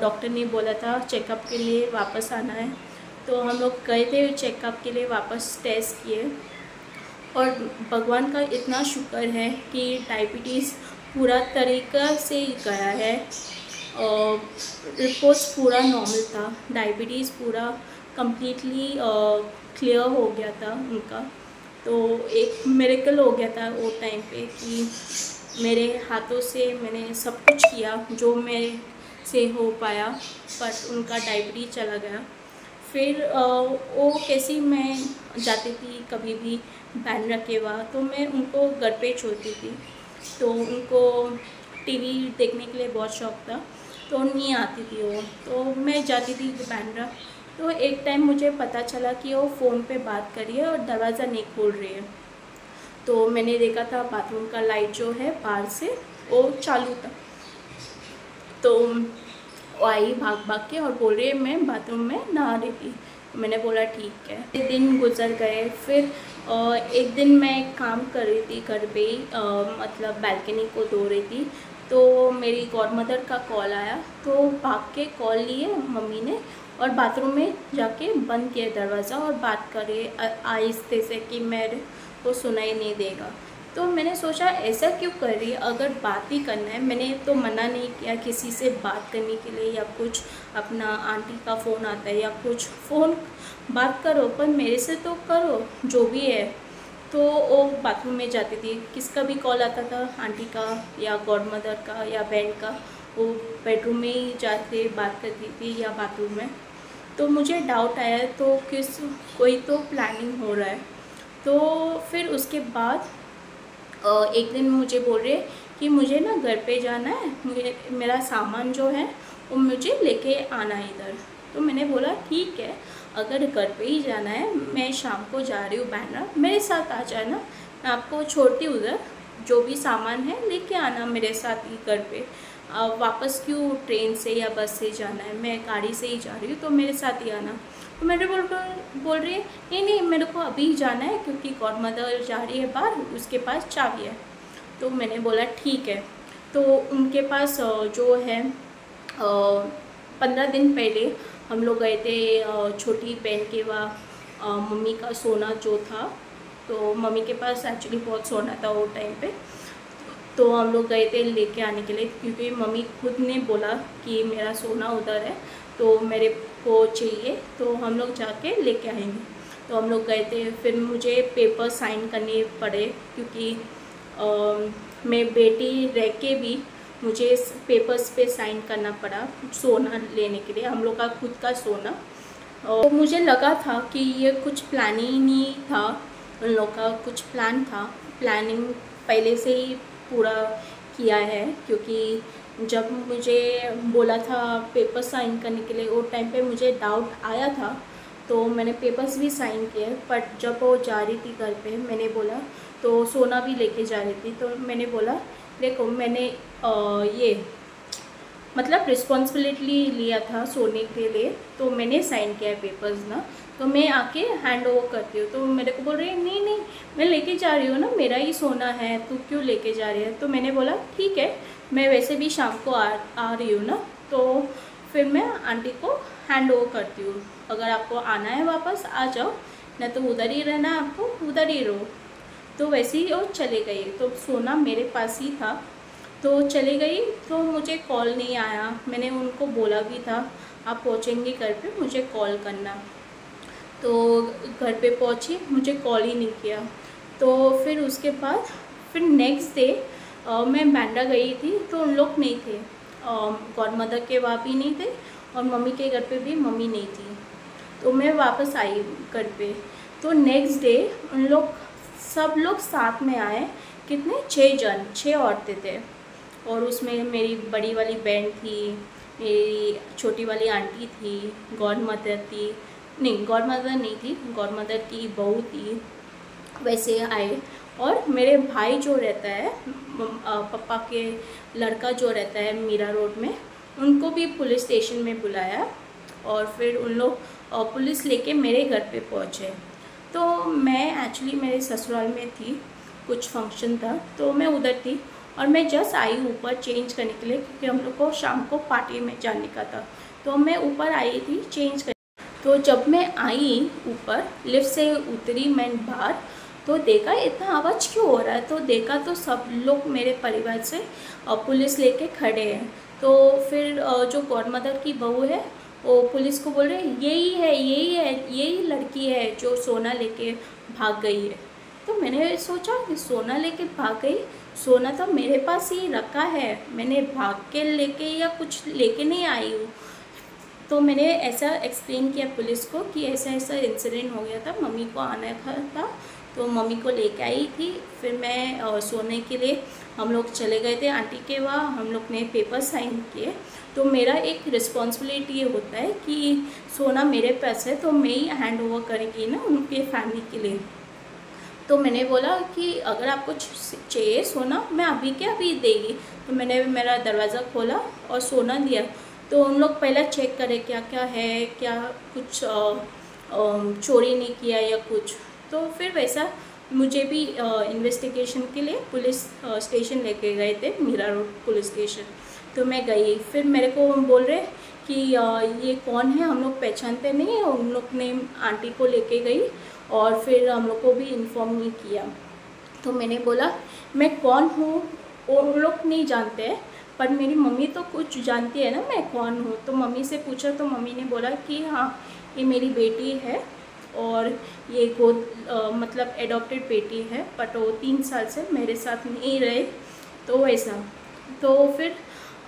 डॉक्टर ने बोला था चेकअप के लिए वापस आना है। तो हम लोग गए थे चेकअप के लिए वापस टेस्ट किए। और भगवान का इतना शुक्र है कि डायबिटीज़ पूरा तरीका से गया है। रिपोर्ट्स पूरा नॉर्मल था. डायबिटीज़ पूरा कम्प्लीटली क्लियर हो गया था उनका. तो एक मेरेकल हो गया था वो टाइम पे कि मेरे हाथों से मैंने सब कुछ किया जो मेरे से हो पाया बट उनका डायबिटीज़ चला गया. फिर वो कैसी मैं जाती थी कभी भी बैन रखे हुआ तो मैं उनको घर पे छोड़ती थी. तो उनको टीवी देखने के लिए बहुत शौक था. तो नहीं आती थी वो। तो मैं जाती थी बैंड्रा तो एक टाइम मुझे पता चला कि वो फ़ोन पे बात कर रही है और दरवाज़ा नहीं खोल रही है। तो मैंने देखा था बाथरूम का लाइट जो है बाहर से वो चालू था। तो आई भाग भाग के और बोल रही है, मैं बाथरूम में नहा रही थी। मैंने बोला, ठीक है। दिन गुजर गए। फिर एक दिन मैं काम कर रही थी घर पे ही मतलब बैल्कनी को धो रही थी। तो मेरी गॉड मदर का कॉल आया। तो भाग के कॉल लिए मम्मी ने और बाथरूम में जाके बंद किया दरवाज़ा और बात करे आहिस्ते से कि मेरे को सुनाई नहीं देगा। तो मैंने सोचा, ऐसा क्यों कर रही है? अगर बात ही करना है। मैंने तो मना नहीं किया किसी से बात करने के लिए या कुछ अपना आंटी का फ़ोन आता है या कुछ। फ़ोन बात करो, पर मेरे से तो करो, जो भी है। तो वो बाथरूम में जाती थी। किसका भी कॉल आता था आंटी का या गॉड मदर का या बहन का, वो बेडरूम में ही जाके बात करती थी या बाथरूम में। तो मुझे डाउट आया तो किस, कोई तो प्लानिंग हो रहा है। तो फिर उसके बाद एक दिन मुझे बोल रहे कि मुझे ना घर पे जाना है मेरा सामान जो है, वो मुझे लेके आना है इधर। तो मैंने बोला, ठीक है। अगर घर पे ही जाना है, मैं शाम को जा रही हूँ बैनरा। मेरे साथ आ जाना। मैं आपको छोड़ती हूँ उधर। जो भी सामान है लेके आना मेरे साथ ही घर पे। वापस क्यों ट्रेन से या बस से जाना है? मैं गाड़ी से ही जा रही हूँ तो मेरे साथ ही आना। तो मेरे बोल बोल रही है, नहीं नहीं, मेरे को अभी जाना है, क्योंकि गॉड मदर जा रही है बाहर, उसके पास चाबी है। तो मैंने बोला, ठीक है। तो उनके पास जो है पंद्रह दिन पहले हम लोग गए थे छोटी बहन के वहाँ मम्मी का सोना जो था तो मम्मी के पास एक्चुअली बहुत सोना था वो टाइम पे। तो हम लोग गए थे लेके आने के लिए क्योंकि मम्मी खुद ने बोला कि मेरा सोना उधर है तो मेरे को चाहिए तो हम लोग जाके लेके आएँगे। तो हम लोग गए थे फिर मुझे पेपर साइन करने पड़े क्योंकि आ, मैं बेटी रह के भी मुझे इस पेपर्स पे साइन करना पड़ा सोना लेने के लिए, हम लोग का खुद का सोना। और मुझे लगा था कि ये कुछ प्लानिंग नहीं था, उन लोग का कुछ प्लान था। प्लानिंग पहले से ही पूरा किया है, क्योंकि जब मुझे बोला था पेपर साइन करने के लिए वो टाइम पे मुझे डाउट आया था तो मैंने पेपर्स भी साइन किए बट जब वो जा रही थी घर पे, मैंने बोला तो सोना भी लेके जा रही थी तो मैंने बोला देखो मैंने आ, ये मतलब रिस्पॉन्सिबिलिटी लिया था सोने के लिए तो मैंने साइन किया है पेपर्स ना तो मैं आके हैंड ओवर करती हूँ। तो मेरे को बोल रही है नहीं नहीं मैं लेके जा रही हूँ ना मेरा ही सोना है तू क्यों लेके जा रही है? तो मैंने बोला ठीक है मैं वैसे भी शाम को आ आ रही हूँ ना तो फिर मैं आंटी को हैंड ओवर करती हूँ। अगर आपको आना है वापस आ जाओ न तो उधर ही रहना आपको उधर ही रहो। तो वैसे ही वो चले गए। तो सोना मेरे पास ही था। तो चले गई तो मुझे कॉल नहीं आया। मैंने उनको बोला भी था, आप पहुँचेंगे घर पे, मुझे कॉल करना। तो घर पे पहुँची, मुझे कॉल ही नहीं किया। तो फिर उसके बाद, फिर नेक्स्ट डे मैं बैंडा गई थी तो उन लोग नहीं थे। गॉड मदर के वहाँ भी नहीं थे और मम्मी के घर पे भी मम्मी नहीं थी। तो मैं वापस आई घर पे। तो नेक्स्ट डे उन लोग सब लोग साथ में आए, कितने? छः जन छः औरतें थे। और उसमें मेरी बड़ी वाली बहन थी, मेरी छोटी वाली आंटी थी गॉड मदर थी। नहीं गॉड मदर नहीं थी गॉड मदर की बहू थी। वैसे आए। और मेरे भाई जो रहता है पापा के लड़का जो रहता है मीरा रोड में, उनको भी पुलिस स्टेशन में बुलाया। और फिर उन लोग पुलिस लेके मेरे घर पे पहुँचे। तो मैं एक्चुअली मेरे ससुराल में थी, कुछ फ़ंक्शन था तो मैं उधर थी और मैं जस्ट आई ऊपर चेंज करने के लिए क्योंकि हम लोग को शाम को पार्टी में जाने का था। तो मैं ऊपर आई थी चेंज कर तो जब मैं आई ऊपर लिफ्ट से उतरी मैं बाहर तो देखा इतना आवाज़ क्यों हो रहा है? तो देखा तो सब लोग मेरे परिवार से पुलिस लेके खड़े हैं। तो फिर जो गॉड मदर की बहू है वो पुलिस को बोल रहे यही है यही है, यही लड़की है जो सोना लेके भाग गई है। तो मैंने सोचा कि सोना लेके भाग गई, सोना तो मेरे पास ही रखा है, मैंने भाग के लेके या कुछ लेके नहीं आई हूँ। तो मैंने ऐसा एक्सप्लेन किया पुलिस को कि ऐसा ऐसा इंसिडेंट हो गया था, मम्मी को आना था तो मम्मी को लेके आई थी, फिर मैं सोने के लिए हम लोग चले गए थे, आंटी के वहाँ, हम लोग ने पेपर साइन किए। तो मेरा एक रिस्पॉन्सिबिलिटी ये होता है कि सोना मेरे पास है तो मैं ही हैंड ओवर करेंगी ना उनके फैमिली के लिए। तो मैंने बोला कि अगर आपको चाहिए सोना मैं अभी के अभी देगी। तो मैंने मेरा दरवाज़ा खोला और सोना दिया। तो उन लोग पहले चेक करें क्या क्या है क्या कुछ आ, आ, चोरी नहीं किया या कुछ। तो फिर वैसा मुझे भी इन्वेस्टिगेशन के लिए पुलिस स्टेशन लेके गए थे मीरा रोड पुलिस स्टेशन तो मैं गई। फिर मेरे को बोल रहे कि ये कौन है? हम लोग पहचानते नहीं उन लोग ने आंटी को लेके गई और फिर हम लोग को भी इन्फॉर्म नहीं किया। तो मैंने बोला, मैं कौन हूँ? वो लोग नहीं जानते हैं। पर मेरी मम्मी तो कुछ जानती है ना, मैं कौन हूँ? तो मम्मी से पूछा तो मम्मी ने बोला कि हाँ ये मेरी बेटी है और ये गोद मतलब एडॉप्टेड बेटी है बट वो तीन साल से मेरे साथ नहीं रहे। तो वैसा तो फिर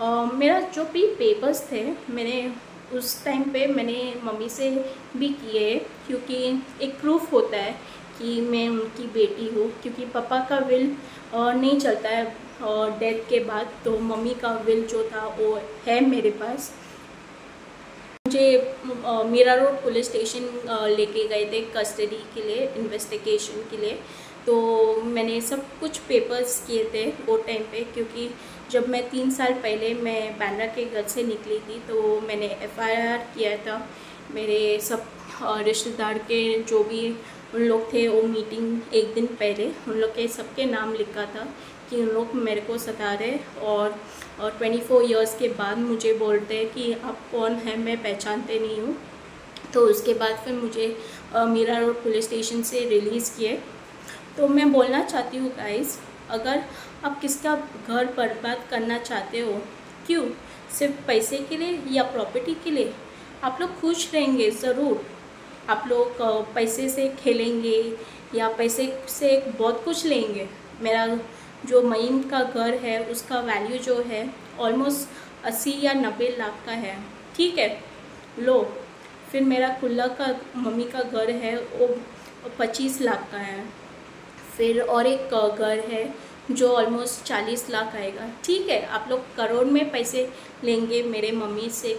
मेरा जो भी पेपर्स थे, मैंने उस टाइम पे मैंने मम्मी से भी किए, क्योंकि एक प्रूफ होता है कि मैं उनकी बेटी हूँ, क्योंकि पापा का विल नहीं चलता है डेथ के बाद तो मम्मी का विल जो था, वो है मेरे पास। मुझे मीरा रोड पुलिस स्टेशन लेके गए थे कस्टडी के लिए इन्वेस्टिगेशन के लिए। तो मैंने सब कुछ पेपर्स किए थे वो टाइम पे, क्योंकि जब मैं तीन साल पहले मैं बैंड्रा के घर से निकली थी तो मैंने एफआईआर किया था। मेरे सब रिश्तेदार के जो भी उन लोग थे, वो मीटिंग एक दिन पहले, उन लोग के सबके नाम लिखा था कि उन लोग मेरे को सता रहे और और ट्वेंटी फोर ईयर्स के बाद मुझे बोलते हैं कि आप कौन हैं, मैं पहचानते नहीं हूँ। तो उसके बाद फिर मुझे मीरा रोड पुलिस स्टेशन से रिलीज़ किए। तो मैं बोलना चाहती हूँ गाइस अगर आप किसका घर बर्बाद करना चाहते हो, क्यों? सिर्फ़ पैसे के लिए या प्रॉपर्टी के लिए? आप लोग खुश रहेंगे, ज़रूर। आप लोग पैसे से खेलेंगे या पैसे से बहुत कुछ लेंगे। मेरा जो मईन का घर है, उसका वैल्यू जो है ऑलमोस्ट अस्सी या नब्बे लाख का है। ठीक है? लो। फिर मेरा कुल्ला का, मम्मी का घर है, वो पच्चीस लाख का है। फिर और एक घर है जो ऑलमोस्ट चालीस लाख आएगा। ठीक है, आप लोग करोड़ में पैसे लेंगे मेरे मम्मी से,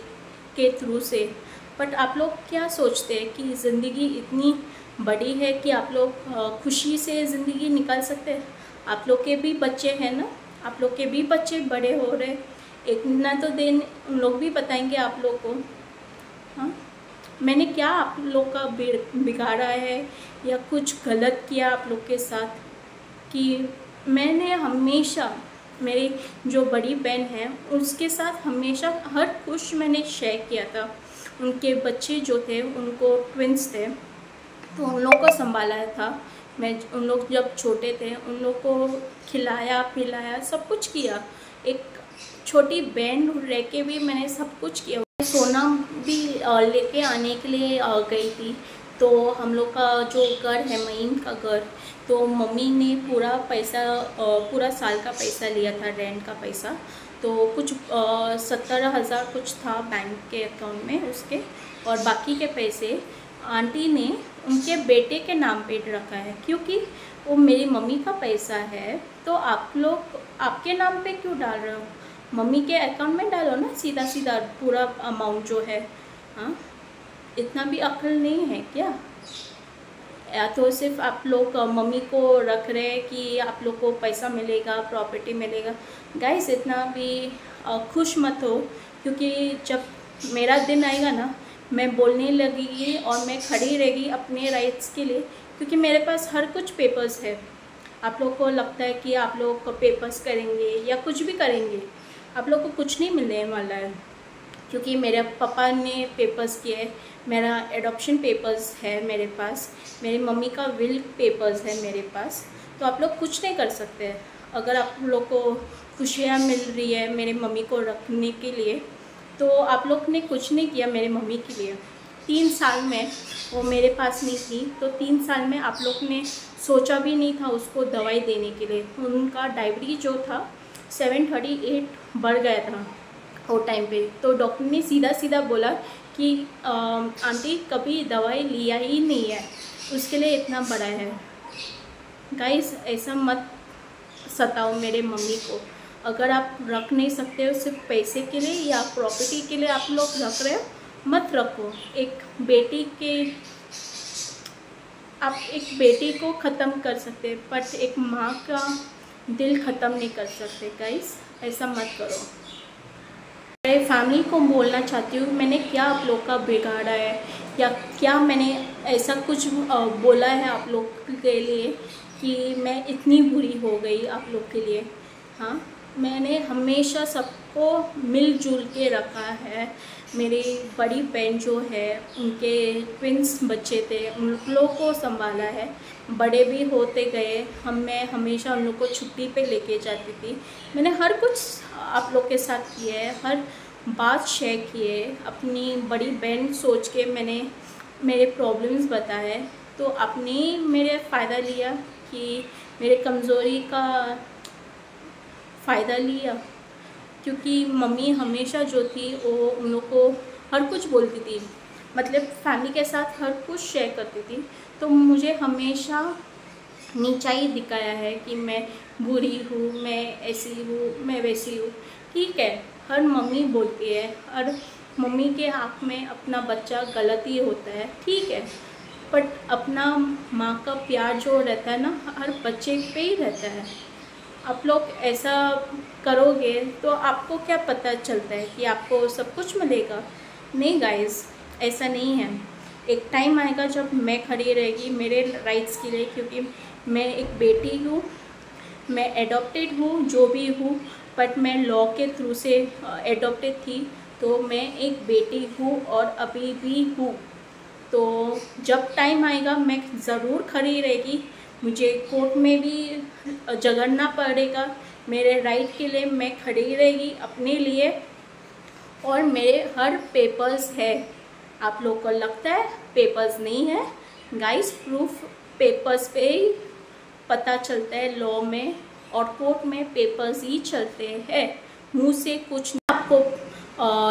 के थ्रू से। बट आप लोग क्या सोचते हैं कि ज़िंदगी इतनी बड़ी है कि आप लोग खुशी से ज़िंदगी निकाल सकते हैं? आप लोग के भी बच्चे हैं ना? आप लोग के भी बच्चे बड़े हो रहे एक ना तो दिन उन लोग भी बताएँगे आप लोग को। हाँ? मैंने क्या आप लोग का बिगाड़ा है या कुछ गलत किया आप लोग के साथ? कि मैंने हमेशा मेरी जो बड़ी बहन है, उसके साथ हमेशा हर कुछ मैंने शेयर किया था। उनके बच्चे जो थे, उनको ट्विंस थे तो उन लोगों को संभाला था। मैं उन लोग जब छोटे थे, उन लोग को खिलाया, पिलाया, सब कुछ किया। एक छोटी बहन रह के भी मैंने सब कुछ किया सोना भी लेके आने के लिए गई थी। तो हम लोग का जो घर है मईन का घर तो मम्मी ने पूरा पैसा पूरा साल का पैसा लिया था रेंट का पैसा। तो कुछ सत्तर हज़ार कुछ था बैंक के अकाउंट में उसके। और बाकी के पैसे आंटी ने उनके बेटे के नाम पे रखा है, क्योंकि वो मेरी मम्मी का पैसा है। तो आप लोग, आपके नाम पे क्यों डाल रहे हो? मम्मी के अकाउंट में डालो ना सीधा सीधा पूरा अमाउंट जो है। हाँ? इतना भी अक्ल नहीं है क्या? या तो सिर्फ़ आप लोग, मम्मी को रख रहे हैं कि आप लोग को पैसा मिलेगा प्रॉपर्टी मिलेगा। गाइस इतना भी खुश मत हो, क्योंकि जब मेरा दिन आएगा ना, मैं बोलने लगेगी और मैं खड़ी रहेगी अपने राइट्स के लिए, क्योंकि मेरे पास हर कुछ पेपर्स है। आप लोग को लगता है कि आप लोग पेपर्स करेंगे या कुछ भी करेंगे। आप लोग को कुछ नहीं मिलने वाला है, क्योंकि मेरे पापा ने पेपर्स किए मेरा एडॉप्शन पेपर्स है मेरे पास, मेरी मम्मी का विल पेपर्स है मेरे पास तो आप लोग कुछ नहीं कर सकते। अगर आप लोग को खुशियाँ मिल रही है मेरे मम्मी को रखने के लिए तो आप लोग ने कुछ नहीं किया मेरे मम्मी के लिए। तीन साल में वो मेरे पास नहीं थी तो तीन साल में आप लोग ने सोचा भी नहीं था उसको दवाई देने के लिए। उनका डायबिटीज़ जो था सेवन थर्टी एट बढ़ गया था वो टाइम पे। तो डॉक्टर ने सीधा सीधा बोला कि आंटी कभी दवाई लिया ही नहीं है, उसके लिए इतना बड़ा है। गाइस ऐसा मत सताओ मेरे मम्मी को। अगर आप रख नहीं सकते हो सिर्फ़ पैसे के लिए या प्रॉपर्टी के लिए आप लोग रख रहे हो, मत रखो। एक बेटी के, आप एक बेटी को ख़त्म कर सकते हैं बट एक माँ का दिल ख़त्म नहीं कर सकते गाइस ऐसा मत करो। मेरे फैमिली को बोलना चाहती हूँ, मैंने क्या आप लोग का बिगाड़ा है? या क्या मैंने ऐसा कुछ बोला है आप लोग के लिए कि मैं इतनी बुरी हो गई आप लोग के लिए? हाँ? मैंने हमेशा सबको मिलजुल के रखा है। मेरी बड़ी बहन जो है, उनके ट्विंस बच्चे थे, उन लोगों को संभाला है। बड़े भी होते गए, हम मैं हमेशा उन लोग को छुट्टी पे लेके जाती थी। मैंने हर कुछ आप लोग के साथ किया है, हर बात शेयर किए अपनी बड़ी बहन सोच के मैंने मेरे प्रॉब्लम्स बताए। तो आपने मेरे फ़ायदा लिया कि मेरे कमज़ोरी का फ़ायदा लिया, क्योंकि मम्मी हमेशा जो थी वो उन लोग को हर कुछ बोलती थी। मतलब फैमिली के साथ हर कुछ शेयर करती थी। तो मुझे हमेशा नीचा ही दिखाया है कि मैं बुरी हूँ, मैं ऐसी हूँ, मैं वैसी हूँ। ठीक है, हर मम्मी बोलती है, हर मम्मी के आँख में अपना बच्चा गलत ही होता है, ठीक है। बट अपना माँ का प्यार जो रहता है ना, हर बच्चे पे ही रहता है। आप लोग ऐसा करोगे तो आपको क्या पता चलता है कि आपको सब कुछ मिलेगा। नहीं गाइस ऐसा नहीं है। एक टाइम आएगा जब मैं खड़ी रहेगी मेरे राइट्स के लिए, क्योंकि मैं एक बेटी हूँ, मैं एडॉप्टेड हूँ, जो भी हूँ बट मैं लॉ के थ्रू से एडॉप्टेड थी तो मैं एक बेटी हूँ और अभी भी हूँ। तो जब टाइम आएगा, मैं ज़रूर खड़ी रहेगी। मुझे कोर्ट में भी झगड़ना पड़ेगा। मेरे राइट के लिए मैं खड़ी रहेगी अपने लिए, और मेरे हर पेपर्स है। आप लोग को लगता है पेपर्स नहीं है। गाइस प्रूफ पेपर्स पे ही पता चलता है लॉ में और कोर्ट में पेपर्स ही चलते हैं। मुँह से कुछ आपको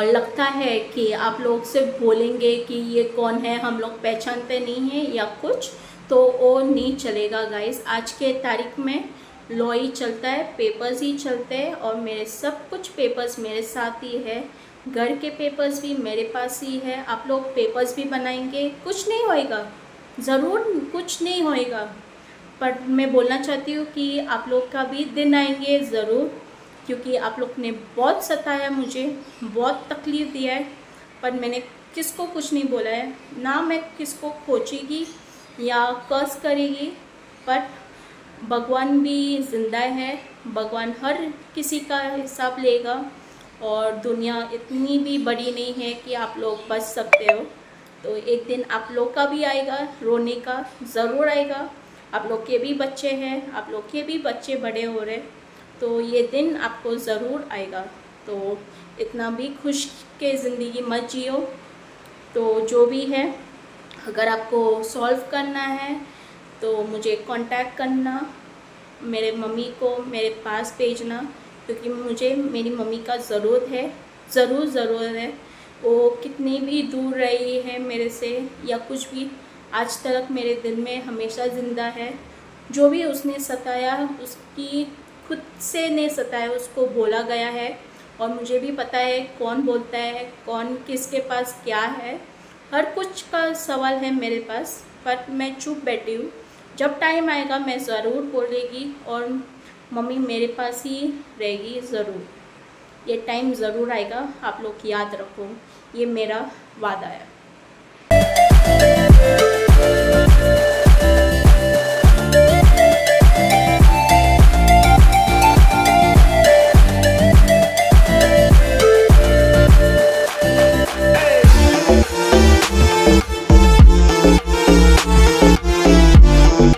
लगता है कि आप लोग से बोलेंगे कि ये कौन है, हम लोग पहचानते नहीं हैं या कुछ तो वो नहीं चलेगा गाइस आज के तारीख में लॉ ही चलता है पेपर्स ही चलते हैं और मेरे सब कुछ पेपर्स मेरे साथ ही है। घर के पेपर्स भी मेरे पास ही है। आप लोग पेपर्स भी बनाएँगे। कुछ नहीं होएगा। ज़रूर कुछ नहीं होएगा। पर मैं बोलना चाहती हूँ कि आप लोग का भी दिन आएँगे ज़रूर, क्योंकि आप लोग ने बहुत सताया मुझे, बहुत तकलीफ़ दिया है। पर मैंने किसको कुछ नहीं बोला है। ना मैं किसको खोजेगी या कर्ज करेगी बट भगवान भी ज़िंदा है। भगवान हर किसी का हिसाब लेगा। और दुनिया इतनी भी बड़ी नहीं है कि आप लोग बच सकते हो। तो एक दिन आप लोग का भी आएगा, रोने का ज़रूर आएगा। आप लोग के भी बच्चे हैं, आप लोग के भी बच्चे बड़े हो रहे। तो ये दिन आपको ज़रूर आएगा। तो इतना भी खुश के ज़िंदगी मत जियो। तो जो भी है, अगर आपको सॉल्व करना है तो मुझे कांटेक्ट करना। मेरे मम्मी को मेरे पास भेजना। क्योंकि मुझे, मेरी मम्मी का ज़रूरत है, ज़रूर ज़रूरत है। वो कितनी भी दूर रही है मेरे से या कुछ भी, आज तक मेरे दिल में हमेशा ज़िंदा है। जो भी उसने सताया, उसकी खुद से ने सताया, उसको बोला गया है। और मुझे भी पता है कौन बोलता है, कौन किसके पास क्या है। हर कुछ का सवाल है मेरे पास, पर मैं चुप बैठी हूँ। जब टाइम आएगा, मैं ज़रूर बोलेगी और मम्मी मेरे पास ही रहेगी ज़रूर। ये टाइम ज़रूर आएगा, आप लोग याद रखो। ये मेरा वादा है।